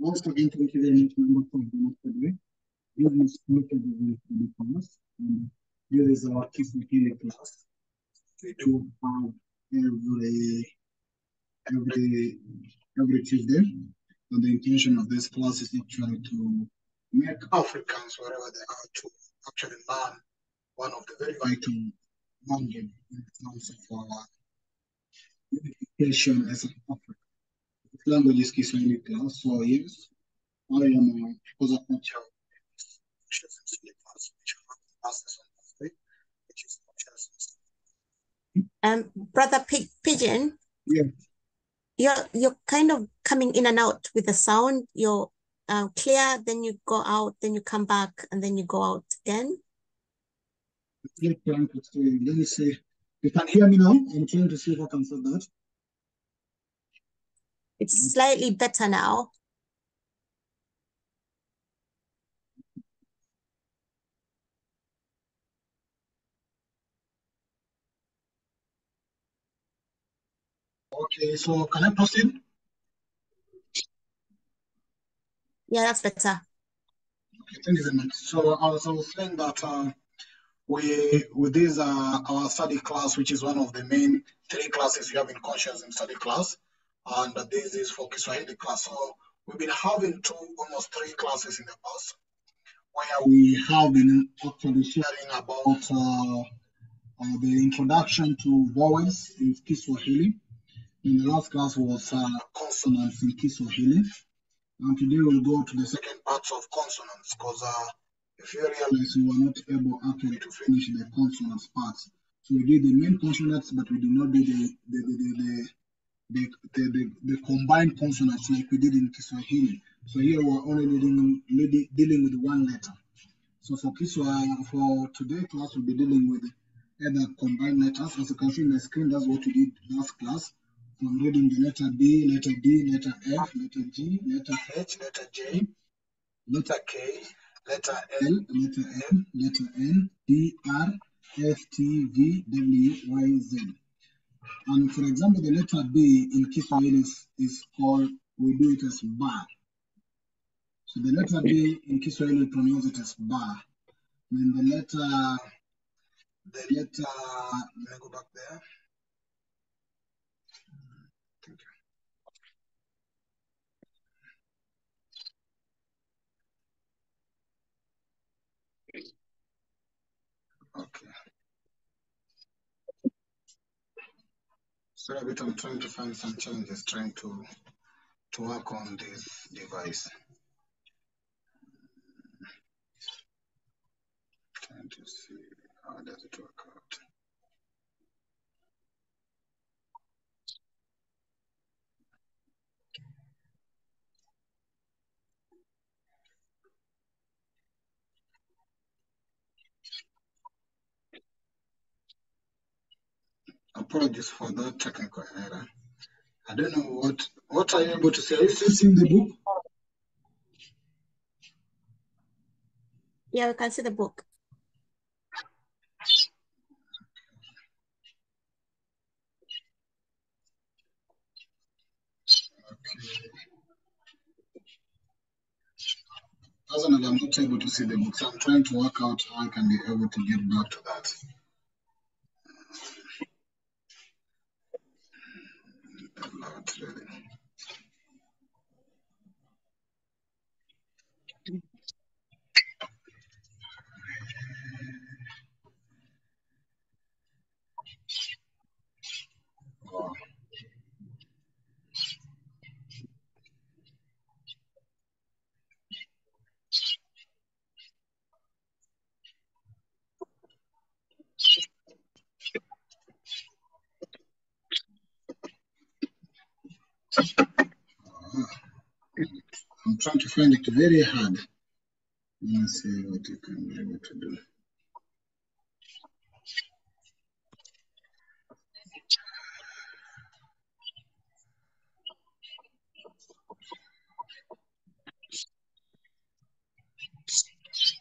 Once again, thank you very much, member, for us today. This is located in the class, and our Kiswahili class. We do have every every every Tuesday, and the intention of this class is actually to make Africans wherever they are to actually learn one of the very vital language in terms of our unification as an African. Language is Kiswahili class, so yes, I am a Um, Brother P- Pigeon, Yeah, you're you're kind of coming in and out with the sound. You're uh, clear, then you go out, then you come back, and then you go out again. I'm trying to see. Let me see. You can hear me now? I'm trying to see if I can solve that. It's slightly better now. Okay, so can I proceed? Yeah, that's better. Okay, thank you very much. So as I was saying that uh, we with this uh, our study class, which is one of the main three classes we have in Consciencism study class, and this is for Kiswahili class. So we've been having two, almost three classes in the past, where we have been actually sharing about uh, uh, the introduction to vowels in Kiswahili. And the last class was uh, consonants in Kiswahili. And today we'll go to the second part of consonants because uh, if you realize we were not able actually to finish the consonants parts. So we did the main consonants, but we did not do the the the the, the, the, the, the, combined consonants like we did in Kiswahili. So here we're only dealing, dealing with one letter. So for Kiswahili, for today class, we'll be dealing with either combined letters. As you can see in the screen, that's what we did last class. I'm reading the letter B, letter D, letter F, letter G, letter H, letter J, letter K, letter L, letter M, letter N, P, R, S, T, V, W, Y, Z. And for example, the letter B in Kiswahili is, is called, we do it as ba. So the letter B in Kiswahili, we pronounce it as ba. Then the letter, the letter, let me go back there. Thank you. Okay. So a bit I'm trying to find some challenges trying to to work on this device. Trying to see how does it work out. Apologies for that technical error. I don't know what what are you able to say. Are you still seeing the book? Yeah, we can see the book. Okay. Personally, I'm not able to see the book, so I'm trying to work out how I can be able to get back to that. Not really. Wow. I'm trying to find it very hard. Let's see what you can be able to do.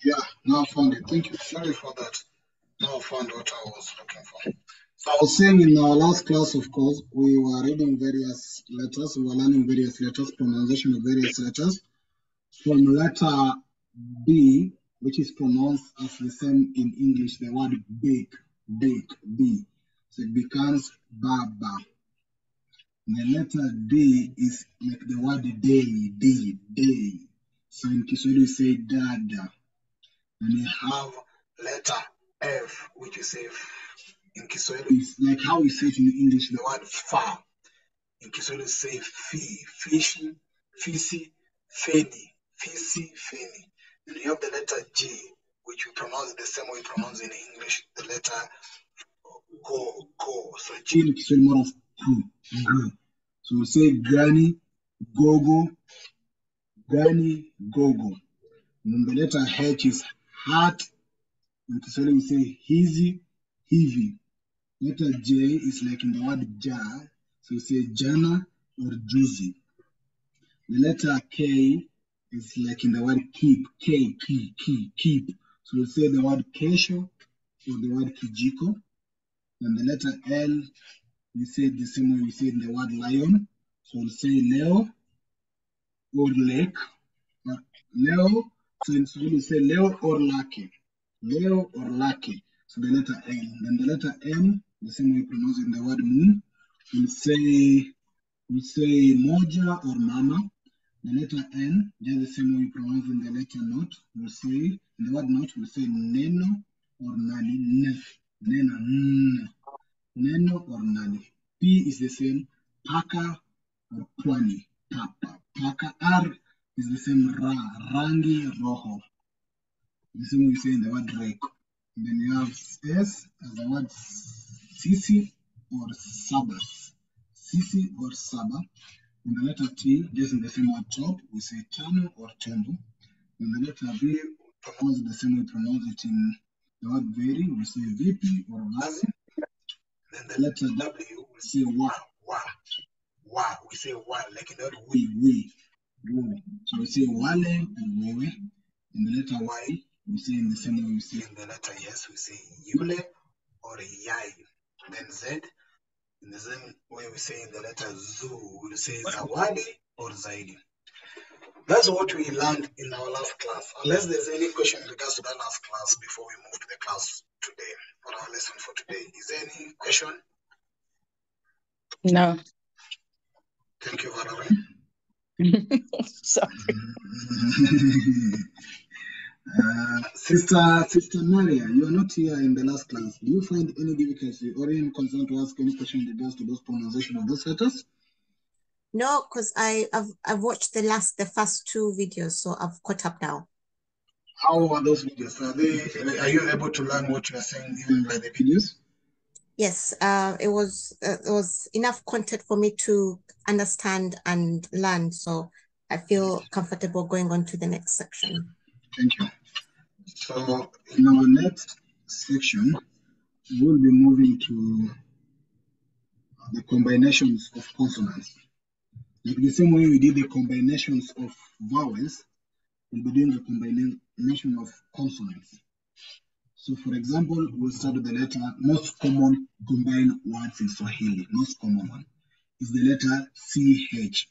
Yeah, now I found it. Thank you. Sorry for that. Now I found what I was looking for. So I was saying in our last class, of course, we were reading various letters. we were learning various letters, pronunciation of various letters. From letter B, which is pronounced as the same in English, the word big, big, B. So it becomes baba. The letter D is like the word day, day, day. So in Kiswahili we say dada. And you have letter F, which is say in Kiswahili is like how we say it in English, the word fa. In Kiswahili say fi, fish, fisi, feni, feni. And you have the letter G, which we pronounce the same way we pronounce in English, the letter go, go. So G gu. So we say granny, gogo, granny, gogo. And the letter H is heart. In Kiswahili we say hizi, hivi. Letter J is like in the word jar. So we say jana or juicy. The letter K is like in the word keep, K, key, key, keep. So we say the word kesho or the word kijiko. And the letter L, we say the same way we say in the word lion. So we'll say leo or lake. But leo, so in Swahili we say leo or lucky. Leo or lucky. So the letter L. Then the letter M, the same way we pronounce in the word moon. We'll say we say moja or mama. The letter N, just the same way you pronounce in the letter not. We'll say in the word not, we'll say neno or nani. N. Neno, n. Neno or nani. P is the same. Paka or pwani. Papa. Paka. R is the same. Ra. Rangi roho. The same way we say in the word. And then you have S as the word sisi or sabas. Sisi or saba. And the letter T, just in the same word top, we say tano or tembo. And the letter V, pronounce the same way we pronounce it in the word very, we say vipi or vazi. Then the letter W, we say wa, wa, wa. We say wa, like in the word we, we. we. So we say wale and wewe. In the letter Y, we say in the same way we say in the letter yes, we say yule or yai. Then Z, in the same way we say in the letter zoo, we'll say zawadi or zaidi. That's what we learned in our last class. Unless there's any question in regards to that last class before we move to the class today, for our lesson for today. Is there any question? No. Thank you, Valerie. Sorry. Uh, sister, Sister Maria, you are not here in the last class. Do you find any difficulty or any concern to ask any question in regards to those pronunciation of those letters? No, because I I've I've watched the last the first two videos, so I've caught up now. How are those videos? Are they? Are you able to learn what you are saying even by the videos? Yes, uh, it was uh, it was enough content for me to understand and learn, so I feel comfortable going on to the next section. Thank you. So in our next section, we'll be moving to the combinations of consonants. Like the same way we did the combinations of vowels, we'll be doing the combination of consonants. So for example, we'll start with the letter, most common combined words in Swahili, most common one, is the letter CH,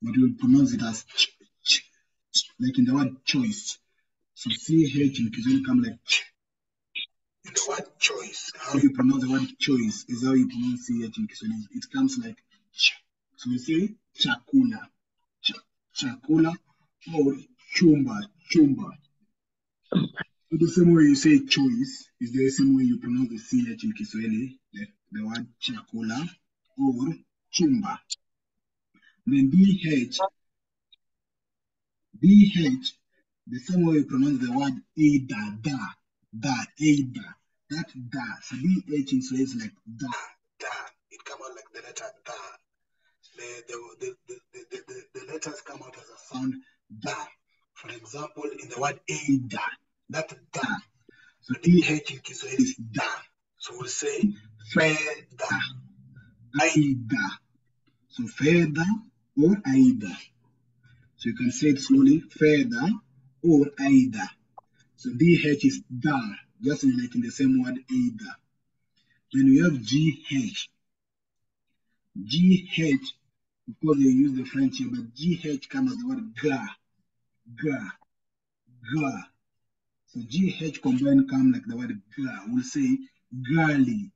but we'll pronounce it as ch, ch, ch, like in the word choice. So CH in Kiswahili come like ch. The word choice, how you pronounce the word choice is how you pronounce CH in Kiswahili. It comes like ch. So we say chakula, ch, chakula, or chumba, chumba. So the same way you say choice is the same way you pronounce the CH in Kiswahili, the, the word chakula or chumba. Then DH, DH, the same way you pronounce the word Ada, da, da, Ada, that da. So DH in Swahili is like da, da. It come out like the letter da. The, the, the, the, the, the, the letters come out as a sound da. For example, in the word Ada, that da. So DH in Kiswahili is da. So we'll say feda, aida. So feda or aida. So you can say it slowly, feda or either. So DH is da, just like in the same word either. Then we have GH. GH Of course, they use the French here, but GH comes as the word ga, ga, ga. So GH combined comes like the word ga. We'll say gali,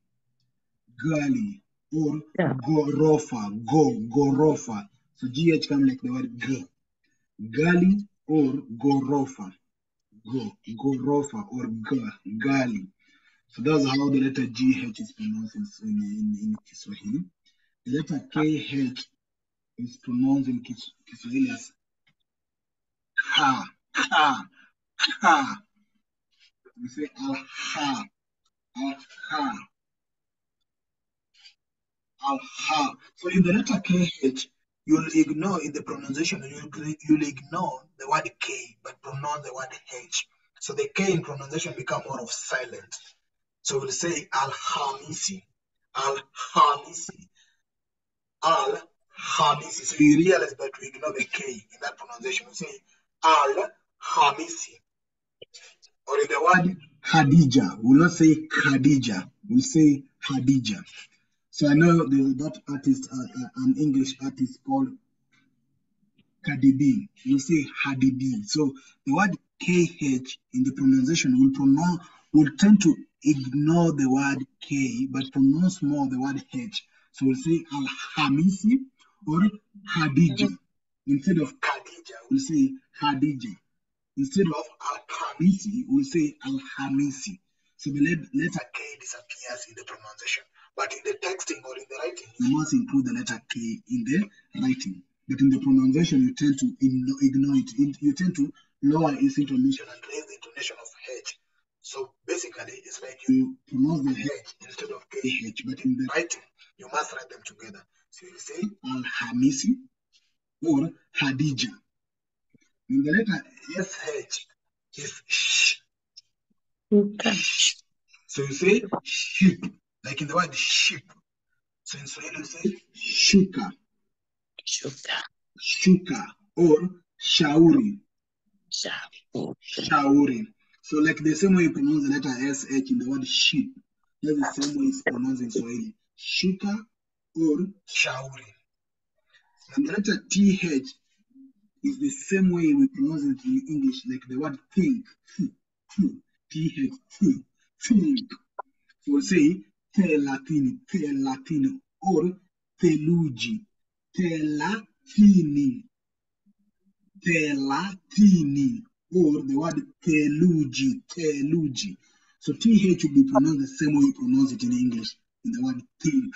gali, or Yeah. gorofa, go, gorofa. So GH comes like the word ga. Gali or gorofa, go, gorofa or ga, gali. So that's how the letter GH is pronounced in, in, in, Kiswahili. The letter KH is pronounced in Kis- Kiswahili as ka, ka, ka. We say al-ha, al-ha, al-ha. So in the letter KH, you'll ignore in the pronunciation, you'll, you'll ignore the word K, but pronounce the word H. So the K in pronunciation become more of silent. So we'll say al-hamisi, al-hamisi, al-hamisi. So you realize that we ignore the K in that pronunciation. We say al-hamisi. Or in the word Khadija, we'll not say Khadija, we'll say Khadija. So I know there's that artist, uh, uh, an English artist called Cardi B. We'll say Hadidi. So the word KH in the pronunciation will pronounce will tend to ignore the word K, but pronounce more the word H. So we'll say Al Hamisi or Hadija. Instead of Khadija, we'll say Hadija. Instead of Al Hamisi, we'll say Al Hamisi. So the letter K disappears in the pronunciation. But in the texting or in the writing, you must include the letter K in the writing. But in the pronunciation, you tend to ignore it. You tend to lower its intonation and raise the intonation of H. So basically, it's like you pronounce the H instead of KH. But in the writing, you must write them together. So you say Al Hamisi or Hadija. In the letter SH is sh. Okay. So you say sheep, like in the word sheep. So in Swahili, you say shuka, Sugar. shuka, or shauri, shauri. So like the same way you pronounce the letter SH in the word sheep, that's the same way it's pronounced in Swahili. Shuka or shauri. And the letter TH is the same way we pronounce it in English, like the word think. TH, think, think. So say te latini, te latino, or telugi, te latini, te latini, or the word telugi, telugi. So th will be pronounced the same way you pronounce it in English, in the word think.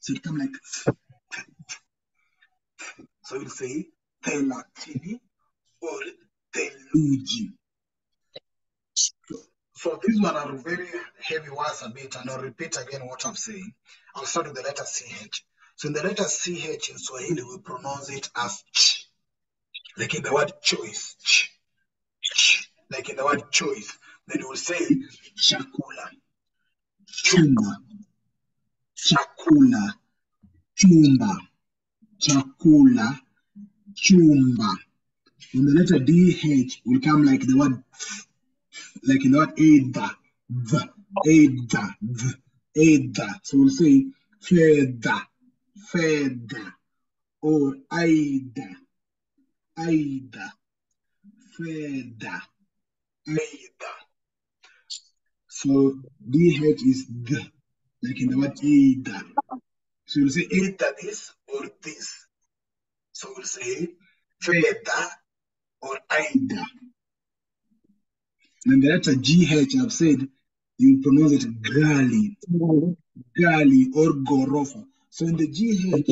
So it comes like so we'll say te latini or telugi. So these one are very heavy words a bit, and I'll repeat again what I'm saying. I'll start with the letter CH. So in the letter CH in Swahili, we pronounce it as ch, like in the word choice. Ch, ch, like in the word choice. Then we'll say chakula, chumba, chakula, chumba, chakula, chumba. When the letter DH will come like the word like the word Ada, the, Ada, the, Ada. So we'll say Feda, Feda, or Aida, Aida, Feda, Aida. So DH is the, like in the word Ada. So we'll say Ada this or this. So we'll say Feda or Aida. And the letter GH, I've said, you pronounce it Gali, Gali or Gorofa. So in the GH,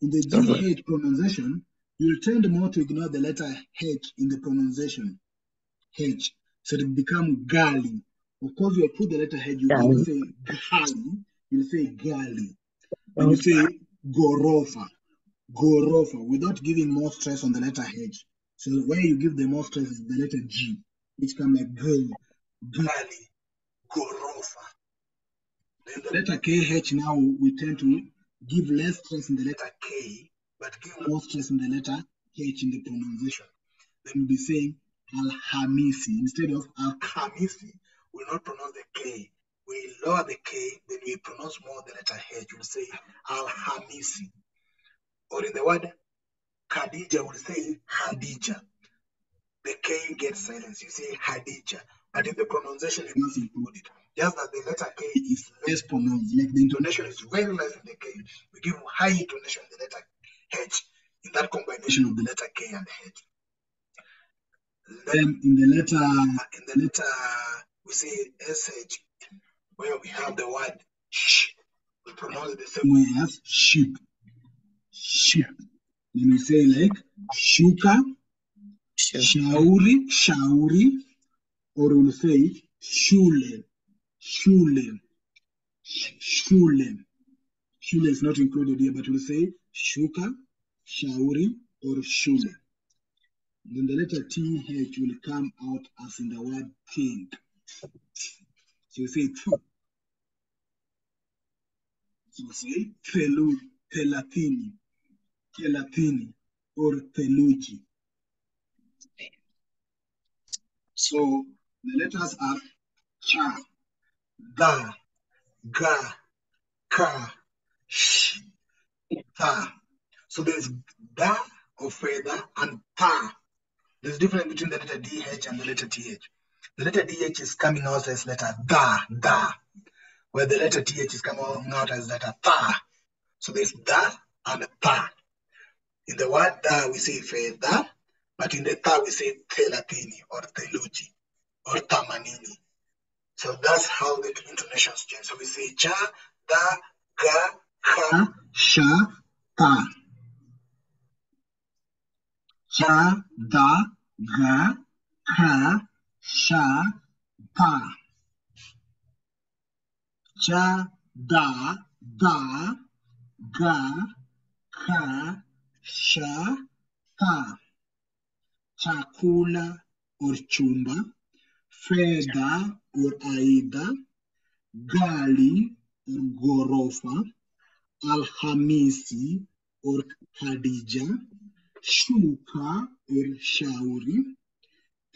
in the GH pronunciation, you'll tend more to ignore the letter H in the pronunciation. H. So it become Gali. Of course, you put the letter H, you will say Gali, you'll say Gali. And you say Gorofa, Gorofa, without giving more stress on the letter H. So where you give the more stress is the letter G, like girl, Gali, Gorofa. The letter KH now we tend to give less stress in the letter K, but give more stress in the letter H in the pronunciation. Then we'll be saying Al-Hamisi. Instead of Al-Hamisi, we'll not pronounce the K. We lower the K, then we pronounce more the letter H. We'll say Al-Hamisi or in the word Khadija, will say Hadija. The K gets silence. You say Hadija. But in the pronunciation, is not included. Just that the letter K is less pronounced. Like the intonation is very less in the K. We give high intonation in the letter H in that combination of the letter K and H. Then in the letter in the letter we say SH where we have the word sh. We pronounce it the same way as sheep. Sheep. Then we say like shuka, Sure. shauri, shauri, or we'll say shule, shule, sh- shule. Shule is not included here, but we'll say shuka, shauri, or shule. Then the letter TH will come out as in the word think. So you say th. So say telu, telatini, telatini, or teluji. So the letters are cha, da, ga, ka, sh, ta. So there's da or fedha and ta. There's difference between the letter DH and the letter TH. The letter DH is coming out as letter da, da, where the letter TH is coming out as letter ta. So there's da and ta. In the word da, we say fedha, but in the ta, we say telatini or teluji or tamanini. So that's how the intonations change. So we say cha, da, ga, ha, sha, ta. Cha, da, ga, ka, sha, ta. Cha, da, da, ga, ka, sha, ta. Chakula or chumba, fedha or aida, gali or gorofa, alhamisi or Khadija, shuka or shauri,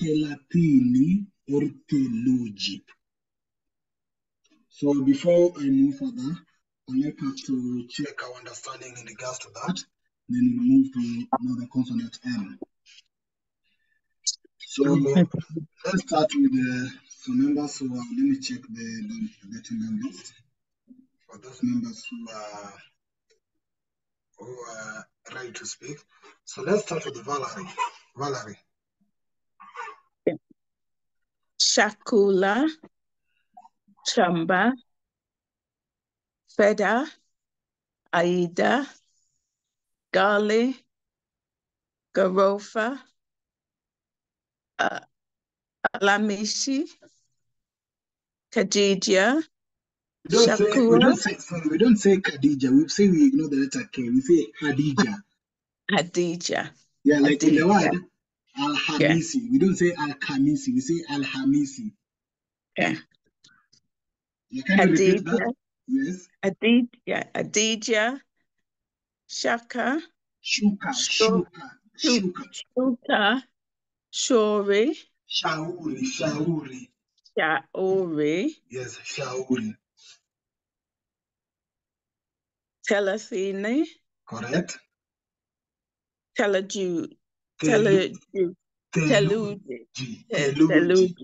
telatini or teluji. So before I move further, I'd like us to check our understanding in regards to that. Then we'll move to another consonant M. So uh, let's start with the some members who are, let me check the, the, the attendance list for those members who are who are ready to speak. So let's start with Valerie. Valerie. Shakula, Chamba, Feda, Aida, Gali, Garofa, uh, Alamishi, Khadija, We don't say we Shakura. don't say sorry, we don't say Khadija. We say we ignore the letter K. We say Khadija. Hadija. Yeah, like in the word Al Hamisi. We don't say Al Khamisi. We say Al Hamisi. Yeah. Yeah, can repeat that? Yes. Adid, yeah, Adija, Shaka, Shuka, shuka, shuka. Shuka, Shori, Shauri, shauri. Shaori, Yes, shauri. Telefine, Correct. Telaju, Telu, Telaju, teluji. Teluji,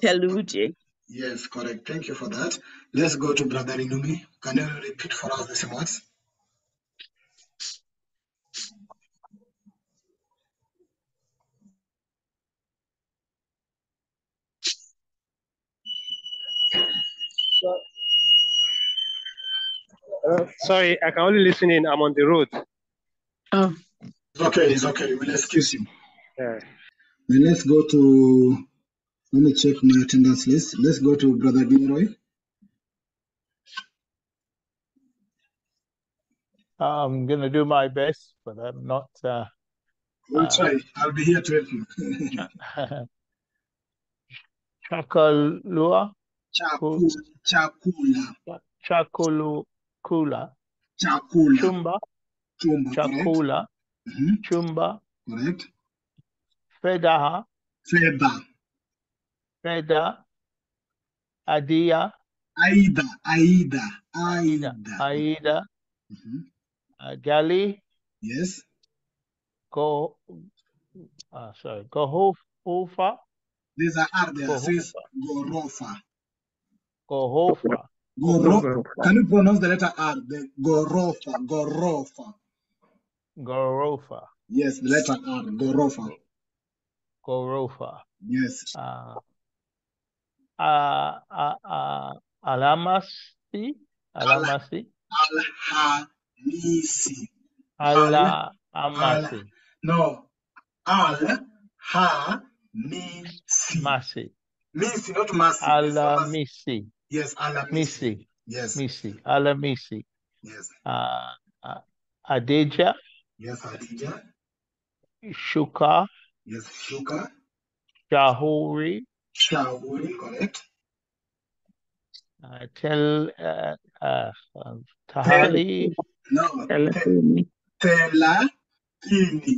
Te- Teluji. Yes, correct. Thank you for that. Let's go to Brother Inumi. Can you repeat for us the same words? Uh, sorry, I can only listen in. I'm on the road. Oh, It's okay, it's okay. We'll excuse you. Yeah. Then let's go to, let me check my attendance list. Let's go to Brother Gilroy. I'm going to do my best, but I'm not. Uh, We'll Uh, try. I'll be here to help you. Chakalua, Chaku, chakula, Chakulu, Kula, chakula, Chumba, chumba? Chakula, Mhm, Chumba, Correct. Fedaha, Feba, Feda, Adia, Aida, Aida, Aida, Aida. Aida, Mhm, uh, Gali, Yes. Go, uh, sorry, Gohofa, There's a R there. So it's Gohofa, Gorofa. Goro. Can you pronounce the letter R? The Gorofa. Gorofa. Gorofa, Yes, the letter R. Gorofa. Gorofa, Yes. uh, uh, uh, uh, Alamasi, Alamasi, Al-Hamisi. Ala Amasi, No. Al-Hamisi. Masi, Misi, not Masi. Alamisi, Yes, Alamisi. Yes. Misi, Alamisi, Yes. uh, uh, Adeja, Yes, Adija. Shuka, Yes, Shuka. Shahuri, Shawuri, correct. uh, Tel, uh, uh, um, Tahali, No. Telepini. Tela. Tini.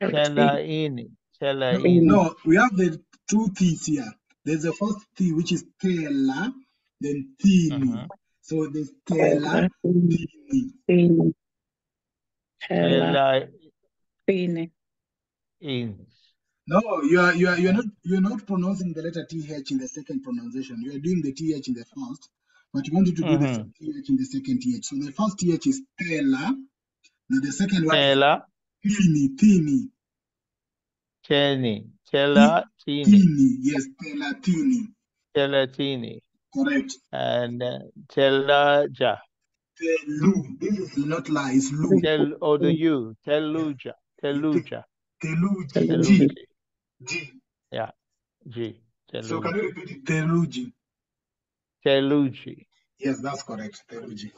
Telaini, Telaini, No, we have the two T's here. There's a first T, which is Tela, then Tini. Mhm. So there's Tela, Tini. Telepini. Telaini. Telepini. No, you are you are you're not you're not pronouncing the letter TH in the second pronunciation. You are doing the TH in the first, but you wanted to do the Mhm. same TH in the second TH. So the first TH is Tela, then the second one is Tela, Tini, Tini, Teni, Tela, Tini. Yes, Tela, Tini. Telatini, Correct. and uh, Telaja, Telu. This is not la, it's lu. Tel, or the U, Teluja, Teluja, Teluji. Teluji, G. yeah, G, So can you repeat it? Teluji. Teluji, Yes, that's correct. Teluji.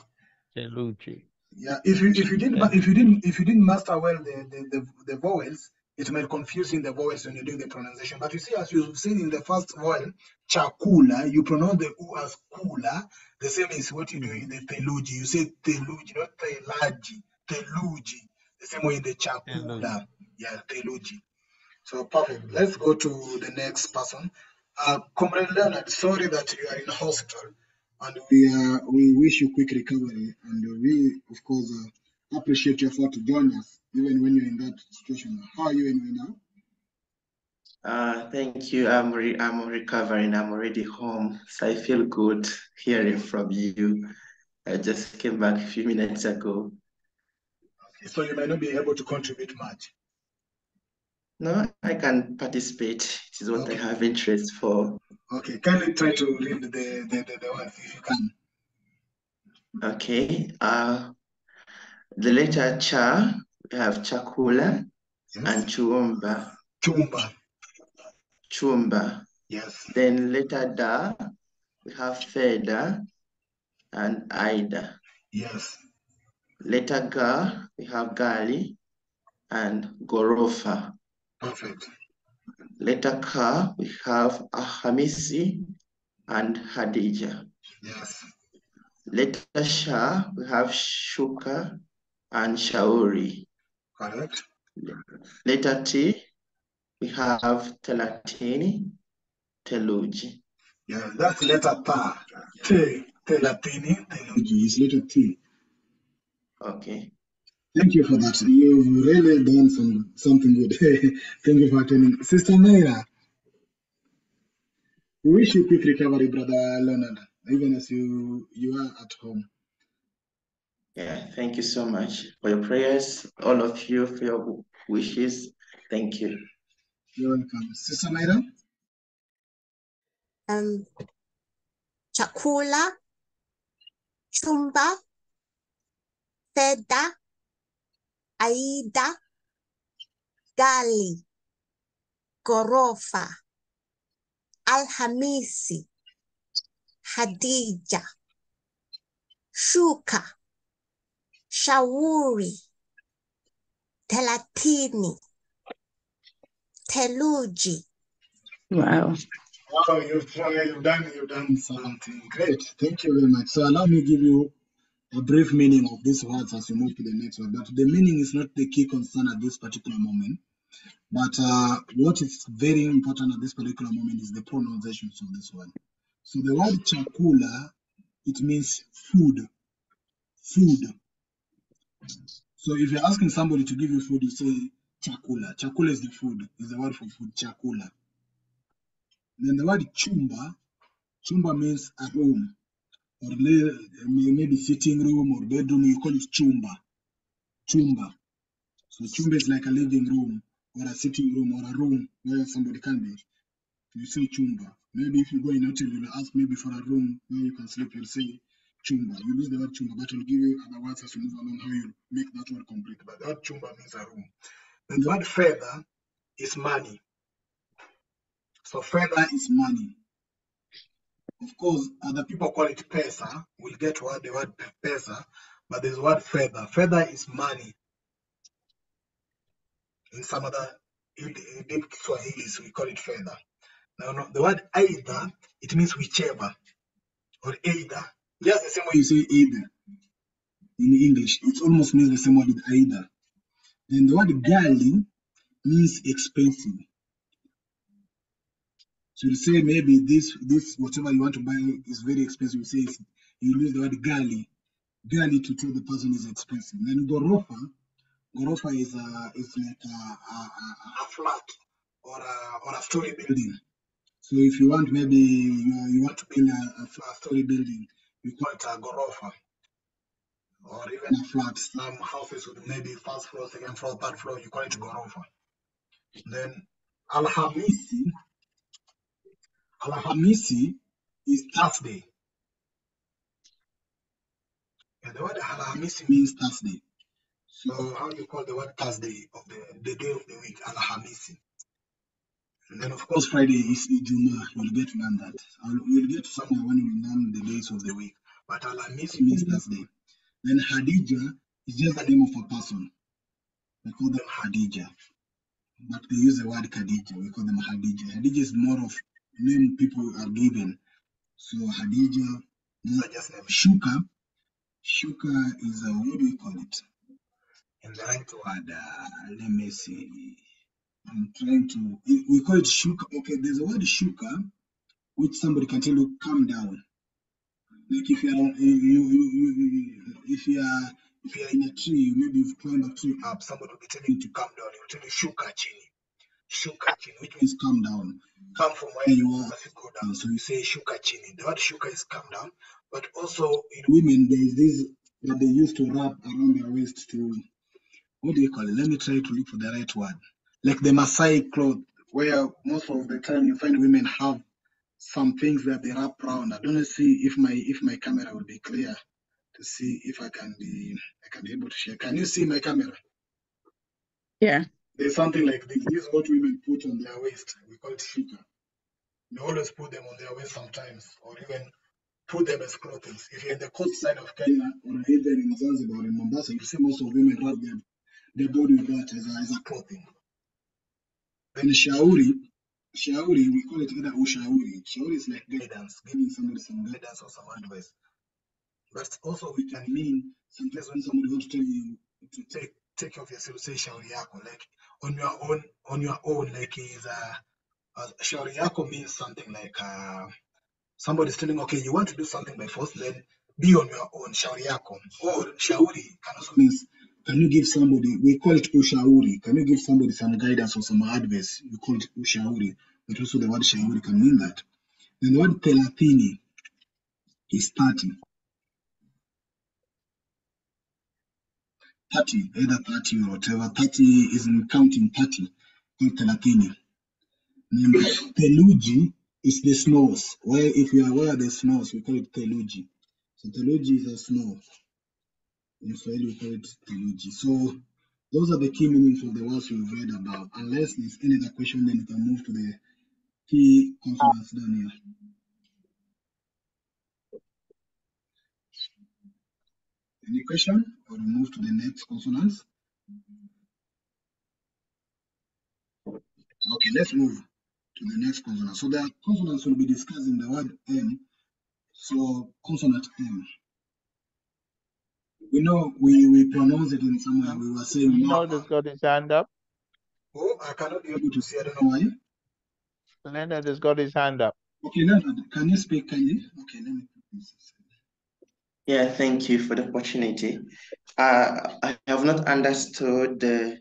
Teluji. Yeah, if you if you didn't if you didn't if you didn't master well the the, the, the vowels, it might confuse you in the voice when you're doing the pronunciation. But you see, as you've seen in the first vowel, chakula, you pronounce the u as kula. The same is what you do in the teluji. You say teluji, not telaji. Teluji. The same way in the chakula. Teluji. Yeah, teluji. So perfect. Let's go to the next person. Uh, Comrade Leonard, sorry that you are in hospital, and we uh, we wish you quick recovery, and we of course uh, appreciate your effort to join us, even when you're in that situation. How are you anyway now? Uh, thank you. I'm re I'm recovering. I'm already home, so I feel good hearing from you. I just came back a few minutes ago. Okay, so you may not be able to contribute much. No, I can participate. It is what I have interest for. Okay, kindly try to read the the, the, the words if you can. Okay. Uh, the letter cha, we have chakula and Yes. chumba. Chumba. Chumba. Yes. Then letter da, we have feda and aida. Yes. Letter ga, we have gali and gorofa. Perfect. Letter Ka, we have Ahamisi and Hadija. Yes. Letter Sha, we have Shuka and Shauri. Correct. Letter T, we have Telatini, Teluji. Yeah, that's letter ta. Te. Telatini. Teluji is letter T. Okay. Thank you for that. You've really done some something good. Thank you for attending. Sister Naira, we wish you quick recovery, brother Leonard, even as you you are at home. Yeah, thank you so much for your prayers, all of you for your wishes. Thank you. You're welcome. Sister Naira, Um, chakula, chumba, feda, aida, gali, gorofa, alhamisi, hadija, shuka, shauri, telatini, teluji. Wow. wow, you've tried, you've done you've done something great. Thank you very much. So allow me give you a brief meaning of these words as we move to the next one. But the meaning is not the key concern at this particular moment. But uh, what is very important at this particular moment is the pronunciations of this word. So the word chakula, it means food. Food. So if you're asking somebody to give you food, you say chakula. Chakula is the food, is the word for food, chakula. Then the word chumba, chumba means a room, or maybe sitting room or bedroom, you call it chumba. Chumba. So chumba is like a living room or a sitting room or a room where somebody can be. You say chumba. Maybe if you go in hotel, you'll ask maybe for a room where you can sleep, you'll say chumba. You use the word chumba, but it'll give you other words as you move along how you make that word complete. But that chumba means a room. And the word fedha is money. So fedha is money. Of course, uh, other people call it pesa. We'll get what the word pesa, but there's word fedha. Fedha is money. In some other deep Swahili, we call it fedha. Now, no, the word aidha, it means whichever or either. Just the same way you say either in English, it almost means the same word with either. Then the word gali means expensive. So you say maybe this this whatever you want to buy is very expensive. You say you use the word gali, gali to tell the person is expensive. Then gorofa, gorofa is a is like a, a, a, a flat or a or a story building. So if you want maybe you, you want to build a, a flat story building, you call it a gorofa. Or even a flat, some houses with maybe first floor, second floor, third floor, you call it gorofa. Then Alhamisi, Alhamisi is Thursday. And the word Alhamisi means Thursday. So how do you call the word Thursday of the, the day of the week? Alhamisi. And then of course Friday is Ijuma. We'll get to learn that. I'll, we'll get to somewhere when we learn the days of the week. But Alhamisi means Thursday. Then Hadija is just the name of a person. We call them Hadija. But they use the word Khadija. We call them Hadija. Hadija is more of name people are given. So Hadija, these are just names. Shuka. Shuka is a, what do we call it? In the right word, uh, let me see. I'm trying to, we call it shuka. Okay, there's a word shuka, which somebody can tell you, calm down. Like if you're, you, you, you, you, if you're, if you're in a tree, maybe you've climbed a tree up, somebody will be telling you to calm down. He will tell you shuka chini. Shuka chini, which means calm down. Come from where you are, go down. So you say shuka chini. The word shuka is calm down. But also in women, there is this that they used to wrap around their waist to, what do you call it? Let me try to look for the right word. Like the Maasai cloth, where most of the time you find women have some things that they wrap around. I don't know see if my if my camera will be clear to see if I can be I can be able to share. Can you see my camera? Yeah. There's something like this. This is what women put on their waist. We call it shika. They always put them on their waist sometimes, or even put them as clothing. If you're in the coast side of Kenya, or even in Zanzibar or in Mombasa, you see most of women wrap their, their body with that as a, as a clothing. Then shauri, shauri, we call it either ushauri. Shauri is like guidance, giving somebody some guidance or some advice. But also we can mean sometimes when somebody wants to tell you to take take off yourself, say shauri yako, like on your own, on your own, like is uh, uh shauri yako means something like uh somebody's telling okay, you want to do something by force, then be on your own, shauri yako. Or shauri can also means can you give somebody we call it ushauri. Can you give somebody some guidance or some advice? We call it ushauri, but also the word shauri can mean that. Then the word thelathini is 30. 30, either 30 or whatever. 30 is in counting 30, called thelathini. Then theluji is the snows. Where if you are aware of the snows, we call it theluji. So theluji is a snow. In Swahili, we call it theluji. So those are the key meanings of the words we've read about. Unless there's any other question, then we can move to the key consonants down here. Any question? Or we move to the next consonants? Okay, let's move to the next consonant. So the consonants will be discussing the word M. So consonant M. We know we, we pronounce it in some way. We were saying Leonard has got his hand up. Oh, I cannot be able to see. I don't know why. Leonard has got his hand up. Okay, Leonard, can you speak Can you? Okay, let me put this. Yeah, thank you for the opportunity. Uh, I have not understood the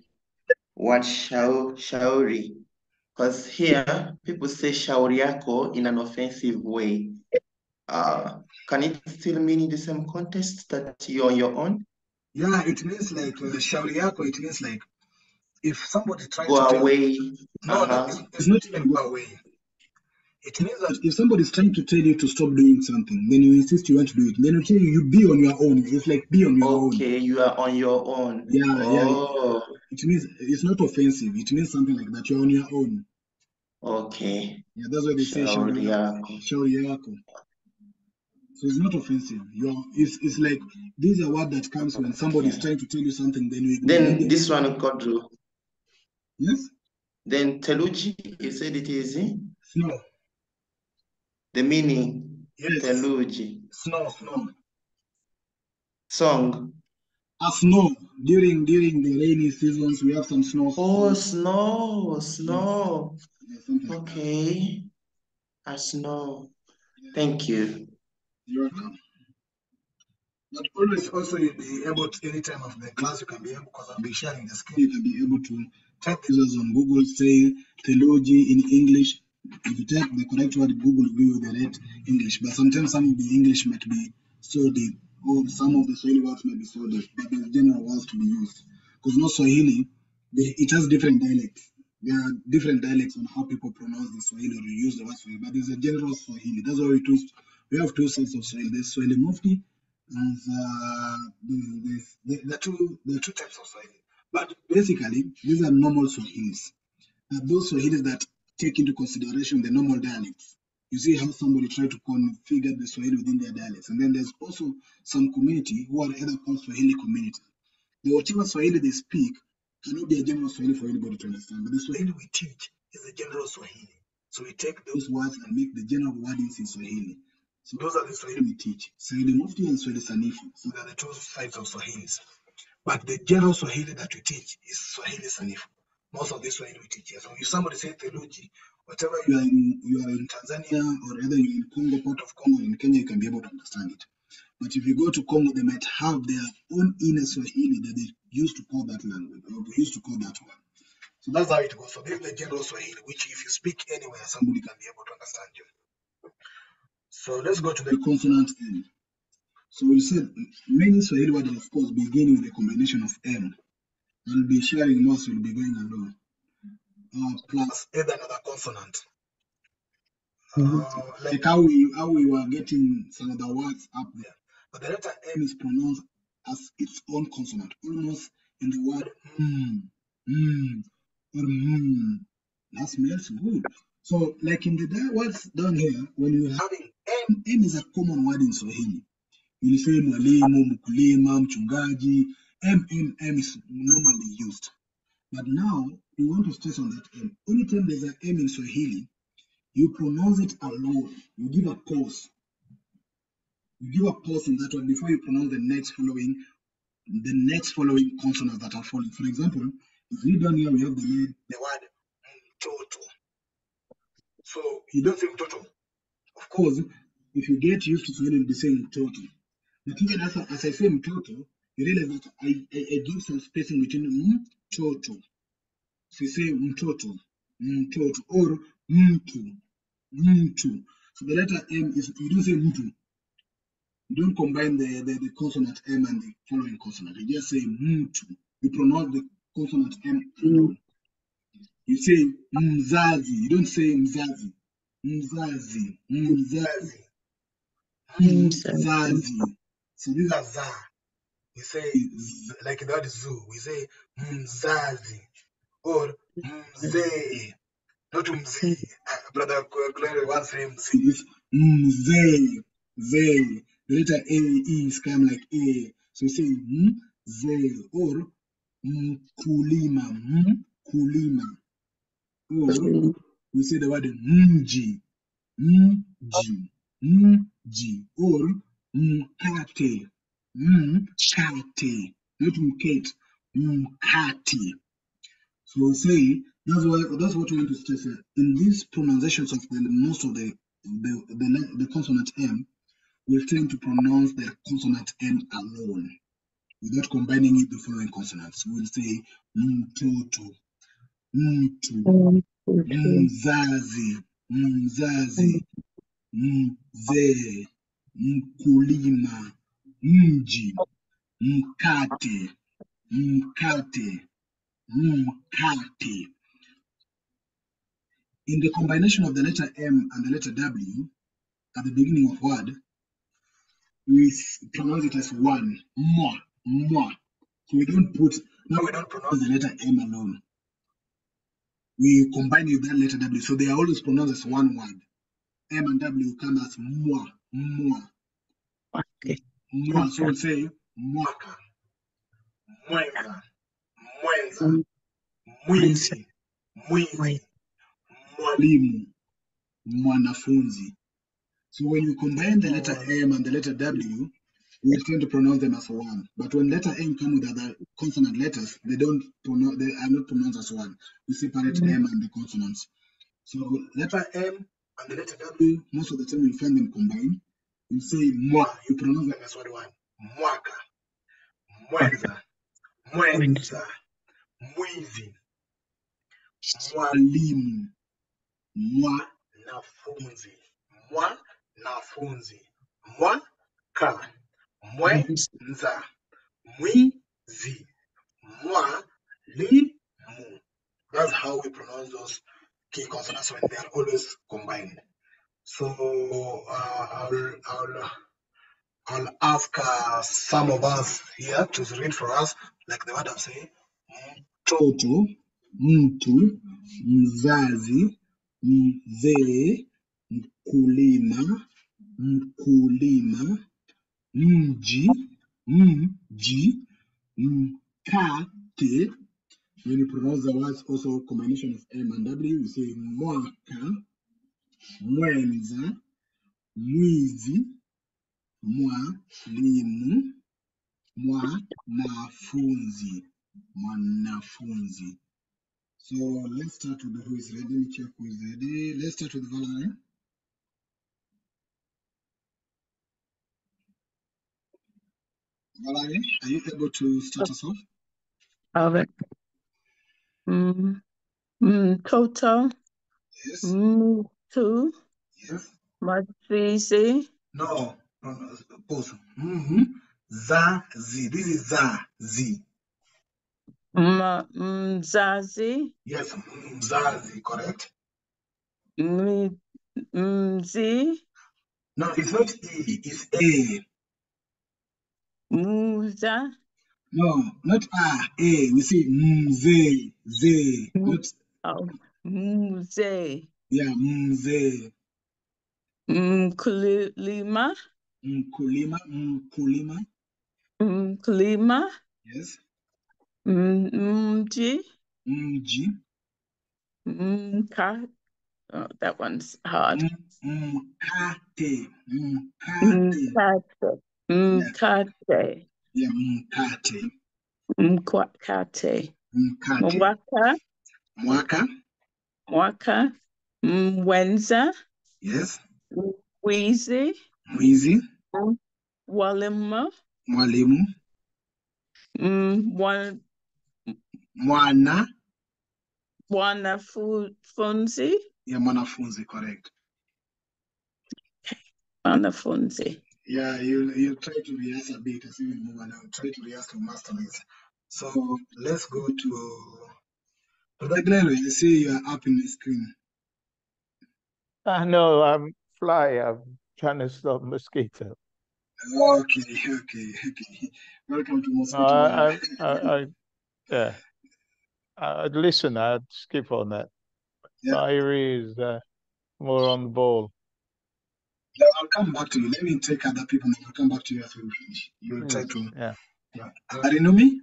word shau shauri because here people say shauri yako in an offensive way. Uh, can it still mean in the same context that you're on your own? Yeah, it means like uh, shauri yako, it means like if somebody tries Go to away. no, no, Uh-huh. it's, it's not even go away. It means that if somebody is trying to tell you to stop doing something, then you insist you want to do it. Then you tell you you be on your own. It's like be on your own. Okay, you are on your own. Yeah, yeah. Oh, It means it's not offensive. It means something like that. You're on your own. okay. Yeah, that's what they say Shauri shauri yako. shauri yako. So it's not offensive. You're it's it's like this is a word that comes when somebody is trying to tell you something, then you Then this one, Kodru. Yes? Then Teluji, you said it is? Snow. the meaning. Yes. Teluji. Snow, snow. Song. A snow. During during the rainy seasons we have some snow. Oh, snow, snow. Like. Okay. A snow. Thank you. You're welcome. But always also you'll be able to any time of the class you can be able because I'll be sharing the screen, you can be able to type this on Google, say theology in English. If you type the correct word, Google will give you the right English. But sometimes some of the English might be so deep, or some of the Swahili words may be so deep, but there's general words to be used. Because not Swahili, they, it has different dialects. There are different dialects on how people pronounce the Swahili or use the word Swahili, but there's a general Swahili. That's why we, two, we have two sets of Swahili. There's Swahili Mufti and uh, the, the, the, two the two types of Swahili. But basically, these are normal Swahilis. Uh, those Swahilis that take into consideration the normal dialects. You see how somebody tried to configure the Swahili within their dialects. And then there's also some community who are either called Swahili community. The whatever Swahili they speak cannot be a general Swahili for anybody to understand. But the Swahili we teach is a general Swahili. So we take those words and make the general wordings in Swahili. So those are the Swahili we teach. Swahili Mufti and Swahili Sanifu. So they're the two sides of Swahilis. But the general Swahili that we teach is Swahili Sanifu. Most of this Swahili we teach here. So if somebody says theology, whatever you are in you are in Tanzania or either you're in Congo, part of Congo, in Kenya, you can be able to understand it. But if you go to Congo, they might have their own inner Swahili that they used to call that language, or they used to call that one. So that's how it goes. So this is the general Swahili, which if you speak anywhere, somebody can be able to understand you. So let's go to the consonant M. So we said many Swahili words, of course, begin with a combination of M. We'll be sharing most, we'll be going alone. Uh, plus add another consonant. Uh, like how we how we were getting some of the words up there. But the letter M is pronounced as its own consonant, almost in the word mm, mm, or mm. That smells good. So, like in the words down here, when you're having M, M is a common word in Swahili. You say mwalimu, mkulima, mchungaji. M, M, M is normally used. But now we want to stress on that M. Only time there's an M in Swahili, you pronounce it alone. You give a pause. You give a pause in that one before you pronounce the next following, the next following consonants that are following. For example, if you down here we have the word, the word mtoto. So you don't say mtoto. Of course, if you get used to Swahili, you'll be saying mtoto. But even as, I- as I say mtoto, you realize that I, I, I give some spacing between mtoto. So you say mtoto, mtoto, or mtu, mtu. So the letter M is, you don't say mtu. You don't combine the, the, the consonant M and the following consonant. You just say mtu. You pronounce the consonant M mm. alone. You say mzazi. You don't say mzazi. Mzazi. Mzazi. Mzazi. So these are za. We say z, like the word zoo. We say mzazi or mzee. Not mzee. Uh, Brother Glory once said mzee. It's mzee. Zee. The letter A E is kind of like A. So we say mzee or mkulima. Mkulima. Or we say the word mji. Mji. Mji. Or mkate. Mkate. Not mkate. Mkate. So we say that's why that's what we want to stress here. In these pronunciations of the most of the the the, the consonant M, we tend to pronounce the consonant M alone without combining it the following consonants. We'll say mtoto, mtu, mzazi, mzazi, mzee, mkulima, mji, mkate, mkate, mkate. In the combination of the letter M and the letter W at the beginning of word, we pronounce it as one, moi, moi. So we don't put, now we don't pronounce the letter M alone. We combine it with that letter W. So they are always pronounced as one word. M and W come as moi, moi, Okay. moi. So we'll say mwaka, mwenza, mwenza, mm. mwizi, mwizi, mwalimu, mwanafunzi. So when you combine the letter M and the letter W, we tend to pronounce them as one. But when letter M come with other consonant letters, they don't pronounce, they are not pronounced as one. We separate mm-hmm. M and the consonants. So letter M and the letter W, most of the time you find them combined. You say moi, you pronounce them as one. Mwaka, mwenza, mwenza, mwizi, mwalimu, mwanafunzi, mwanafunzi, mwaka, mwenza, mwizi, mwalimu. That's how we pronounce those key consonants when they are always combined. So uh, I'll, I'll, I'll ask uh, some of us here to read for us, like the word I'm saying. Mtoto, mtu, mzazi, mzee, mkulima, mkulima, mji, mji, mkate. When you pronounce the words also combination of M and W, you say mwaka, mwenza, mwizi, mwalimu, mwanafunzi, mwanafunzi. So let's start with who is ready. Let me check who is ready. Let's start with Valerie. Are you able to start us off? All right. Mm, mm, Toto, Yes. Mm, Mtu, Yes. Mazizi, No. No. no. Pause. Mm-hmm. Za zi. This is za zi. Ma- mm, uh, mm, Mzazi, Yes. Mzazi. Correct. Mzi, No, it's not e. It's a. Muza, No, not a. A. We say mze. Ze. Not oh, Muze, yeah. Mze. Mkulima, Mkulima. Mkulima. Mkulima, Yes. Mji, Mji. Mka, oh, that one's hard. Mkate. Mkate. Mkate, Mkate, Yeah. Mkate. Mkwakate, Mkate. Mwaka, Mwaka. Mwaka, Mwenza, Yes. Wizi, Mwizi. Walima, Mwalimu. Mwan- Mwana. Wanafunzi, Yeah. Mwanafunzi. Correct. Wanafunzi. Yeah, you you try to rehearse a bit as you move and try to rehearse to master this. So let's go to regular. I see you are up in the screen. I know I'm fly. I'm trying to stop mosquito. Okay, okay, okay. Welcome to Mosquito. I, I, I, I yeah. I'd listen. I'd skip on that. Yeah. Irie is uh, more on the ball. Yeah, I'll come back to you. Let me take other people and I'll come back to you as we finish. You'll try Yes, to. yeah. Yeah. Arinumi?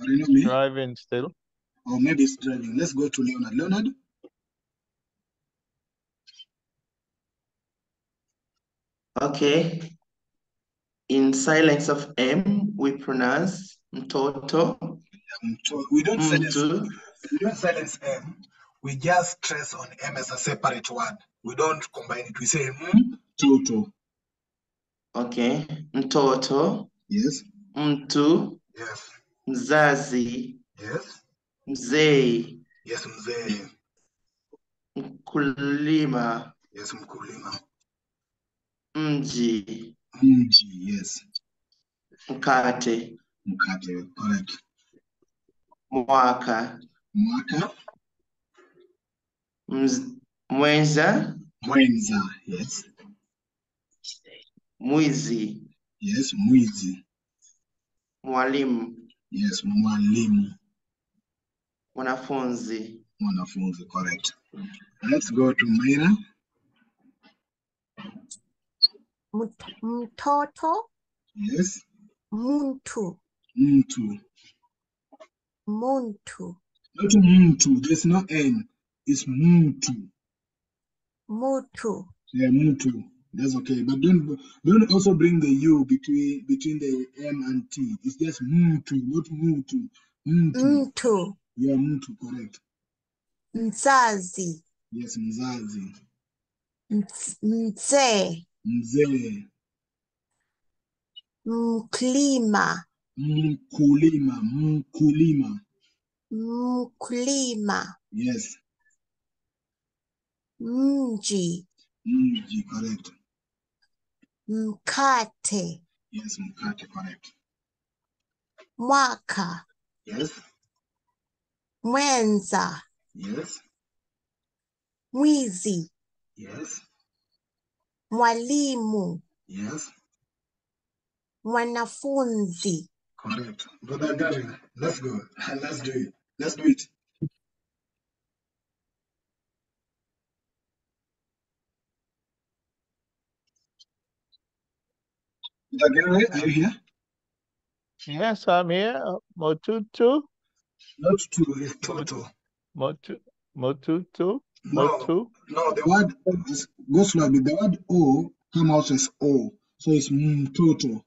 Arinumi? Driving still. Or maybe it's driving. Let's go to Leonard. Leonard? Okay. In silence of M, we pronounce mtoto, to- we don't silence. mtu, We don't silence M. we just stress on M as a separate word. We don't combine it. We say hmm, mtoto. Okay. Mtoto, Yes. mtu, Yes. mzazi, Yes. mzee, Yes, mzee. mkulima, Yes, mkulima. mji, Mji. Yes. mkate, Mkate. Correct. mwaka, Mwaka. Mz, mwenza, Mwenza. Yes. mwizi, Yes. Mwizi. mwalimu, Yes. Mwalimu. mwanafunzi, Mwanafunzi. Correct. Let's go to Maina. Mut- Mtoto, Yes. muntu, Muntu. muntu, Not muntu, There's no N. It's mtu. mutu, Yeah, mtu. That's okay. But don't don't also bring the U between between the M and T. It's just mtu, not mutu. Mtu. mtu, Yeah, mtu. Correct. mzazi, Yes, mzazi. mzee, Mzee. mkulima, Mkulima. Mkulima. mkulima, Yes. Mji, Mji. Correct. mkate, Yes, mkate. Correct. mwaka, Yes. mwenza, Yes. mwizi, Yes. mwalimu, Yes. mwanafunzi, Correct. Brother Gary, let's go. Let's do it. Let's do it. Brother are you here? Yes, I'm here. Motutu, Not two, it's total. motu, motutu, No, motu, no, the word is, go slowly. The word O come out as O. So it's mtoto.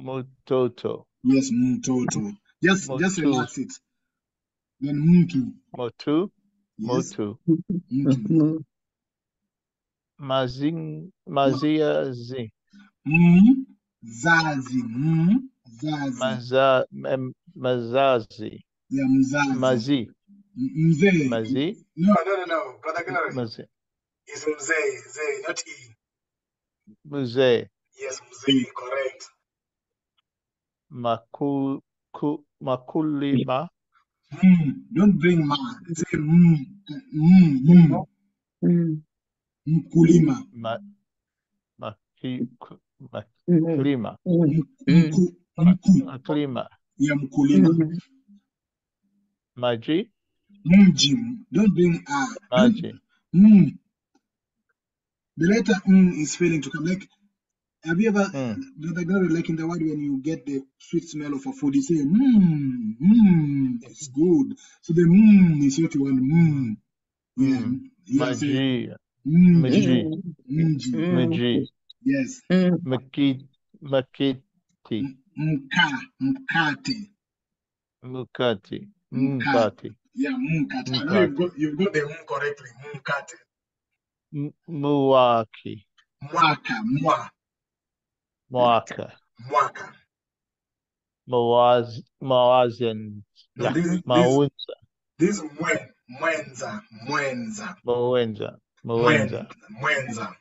mototo, Yes, mtoto. Just just relax it. Then mtu. motu, Yes, motu, mazing, maziazi, Mzazi. Mzazi. maza, em- mazazi, Yeah, mzazi. mazi, Mzee. mazi, No, no, no, no. Brother Gary. mazi, It's mzee. Zee, not E. mzee, Yes, mzee. Correct. maku, ku, makulima, Mm. Don't bring ma. Say mm. Mm. Mm. Mm. Mkulima. ma, maki, ku- Mm. makulima, Mm. Mku. Mku. makulima, Yeah, mkulima. Mm. maji, Mji. Don't bring a. Maji, Mm. The letter mm is failing to come. Like, have you ever, mm, Gary, like in the word when you get the sweet smell of a food, you say, mmm, mmm, it's good. So the mmm is what you want, mmm. Yeah, mm, you have say, maji, maji, Mm. Mm. maji, Yes, Mm. maki, makiti, M- mka, mkate. mukati, Mka. mkati, Yeah, mkate. I know you've got, you've got the mm correctly, mkate. M- muwaki, Mwaka, mwa, mwaka, mwaka. mawaz, mawazen, No, yeah, this, this, mawenza, this mwen, mwenza, mwenza, mawenza, mwen, mawenza, mwenza.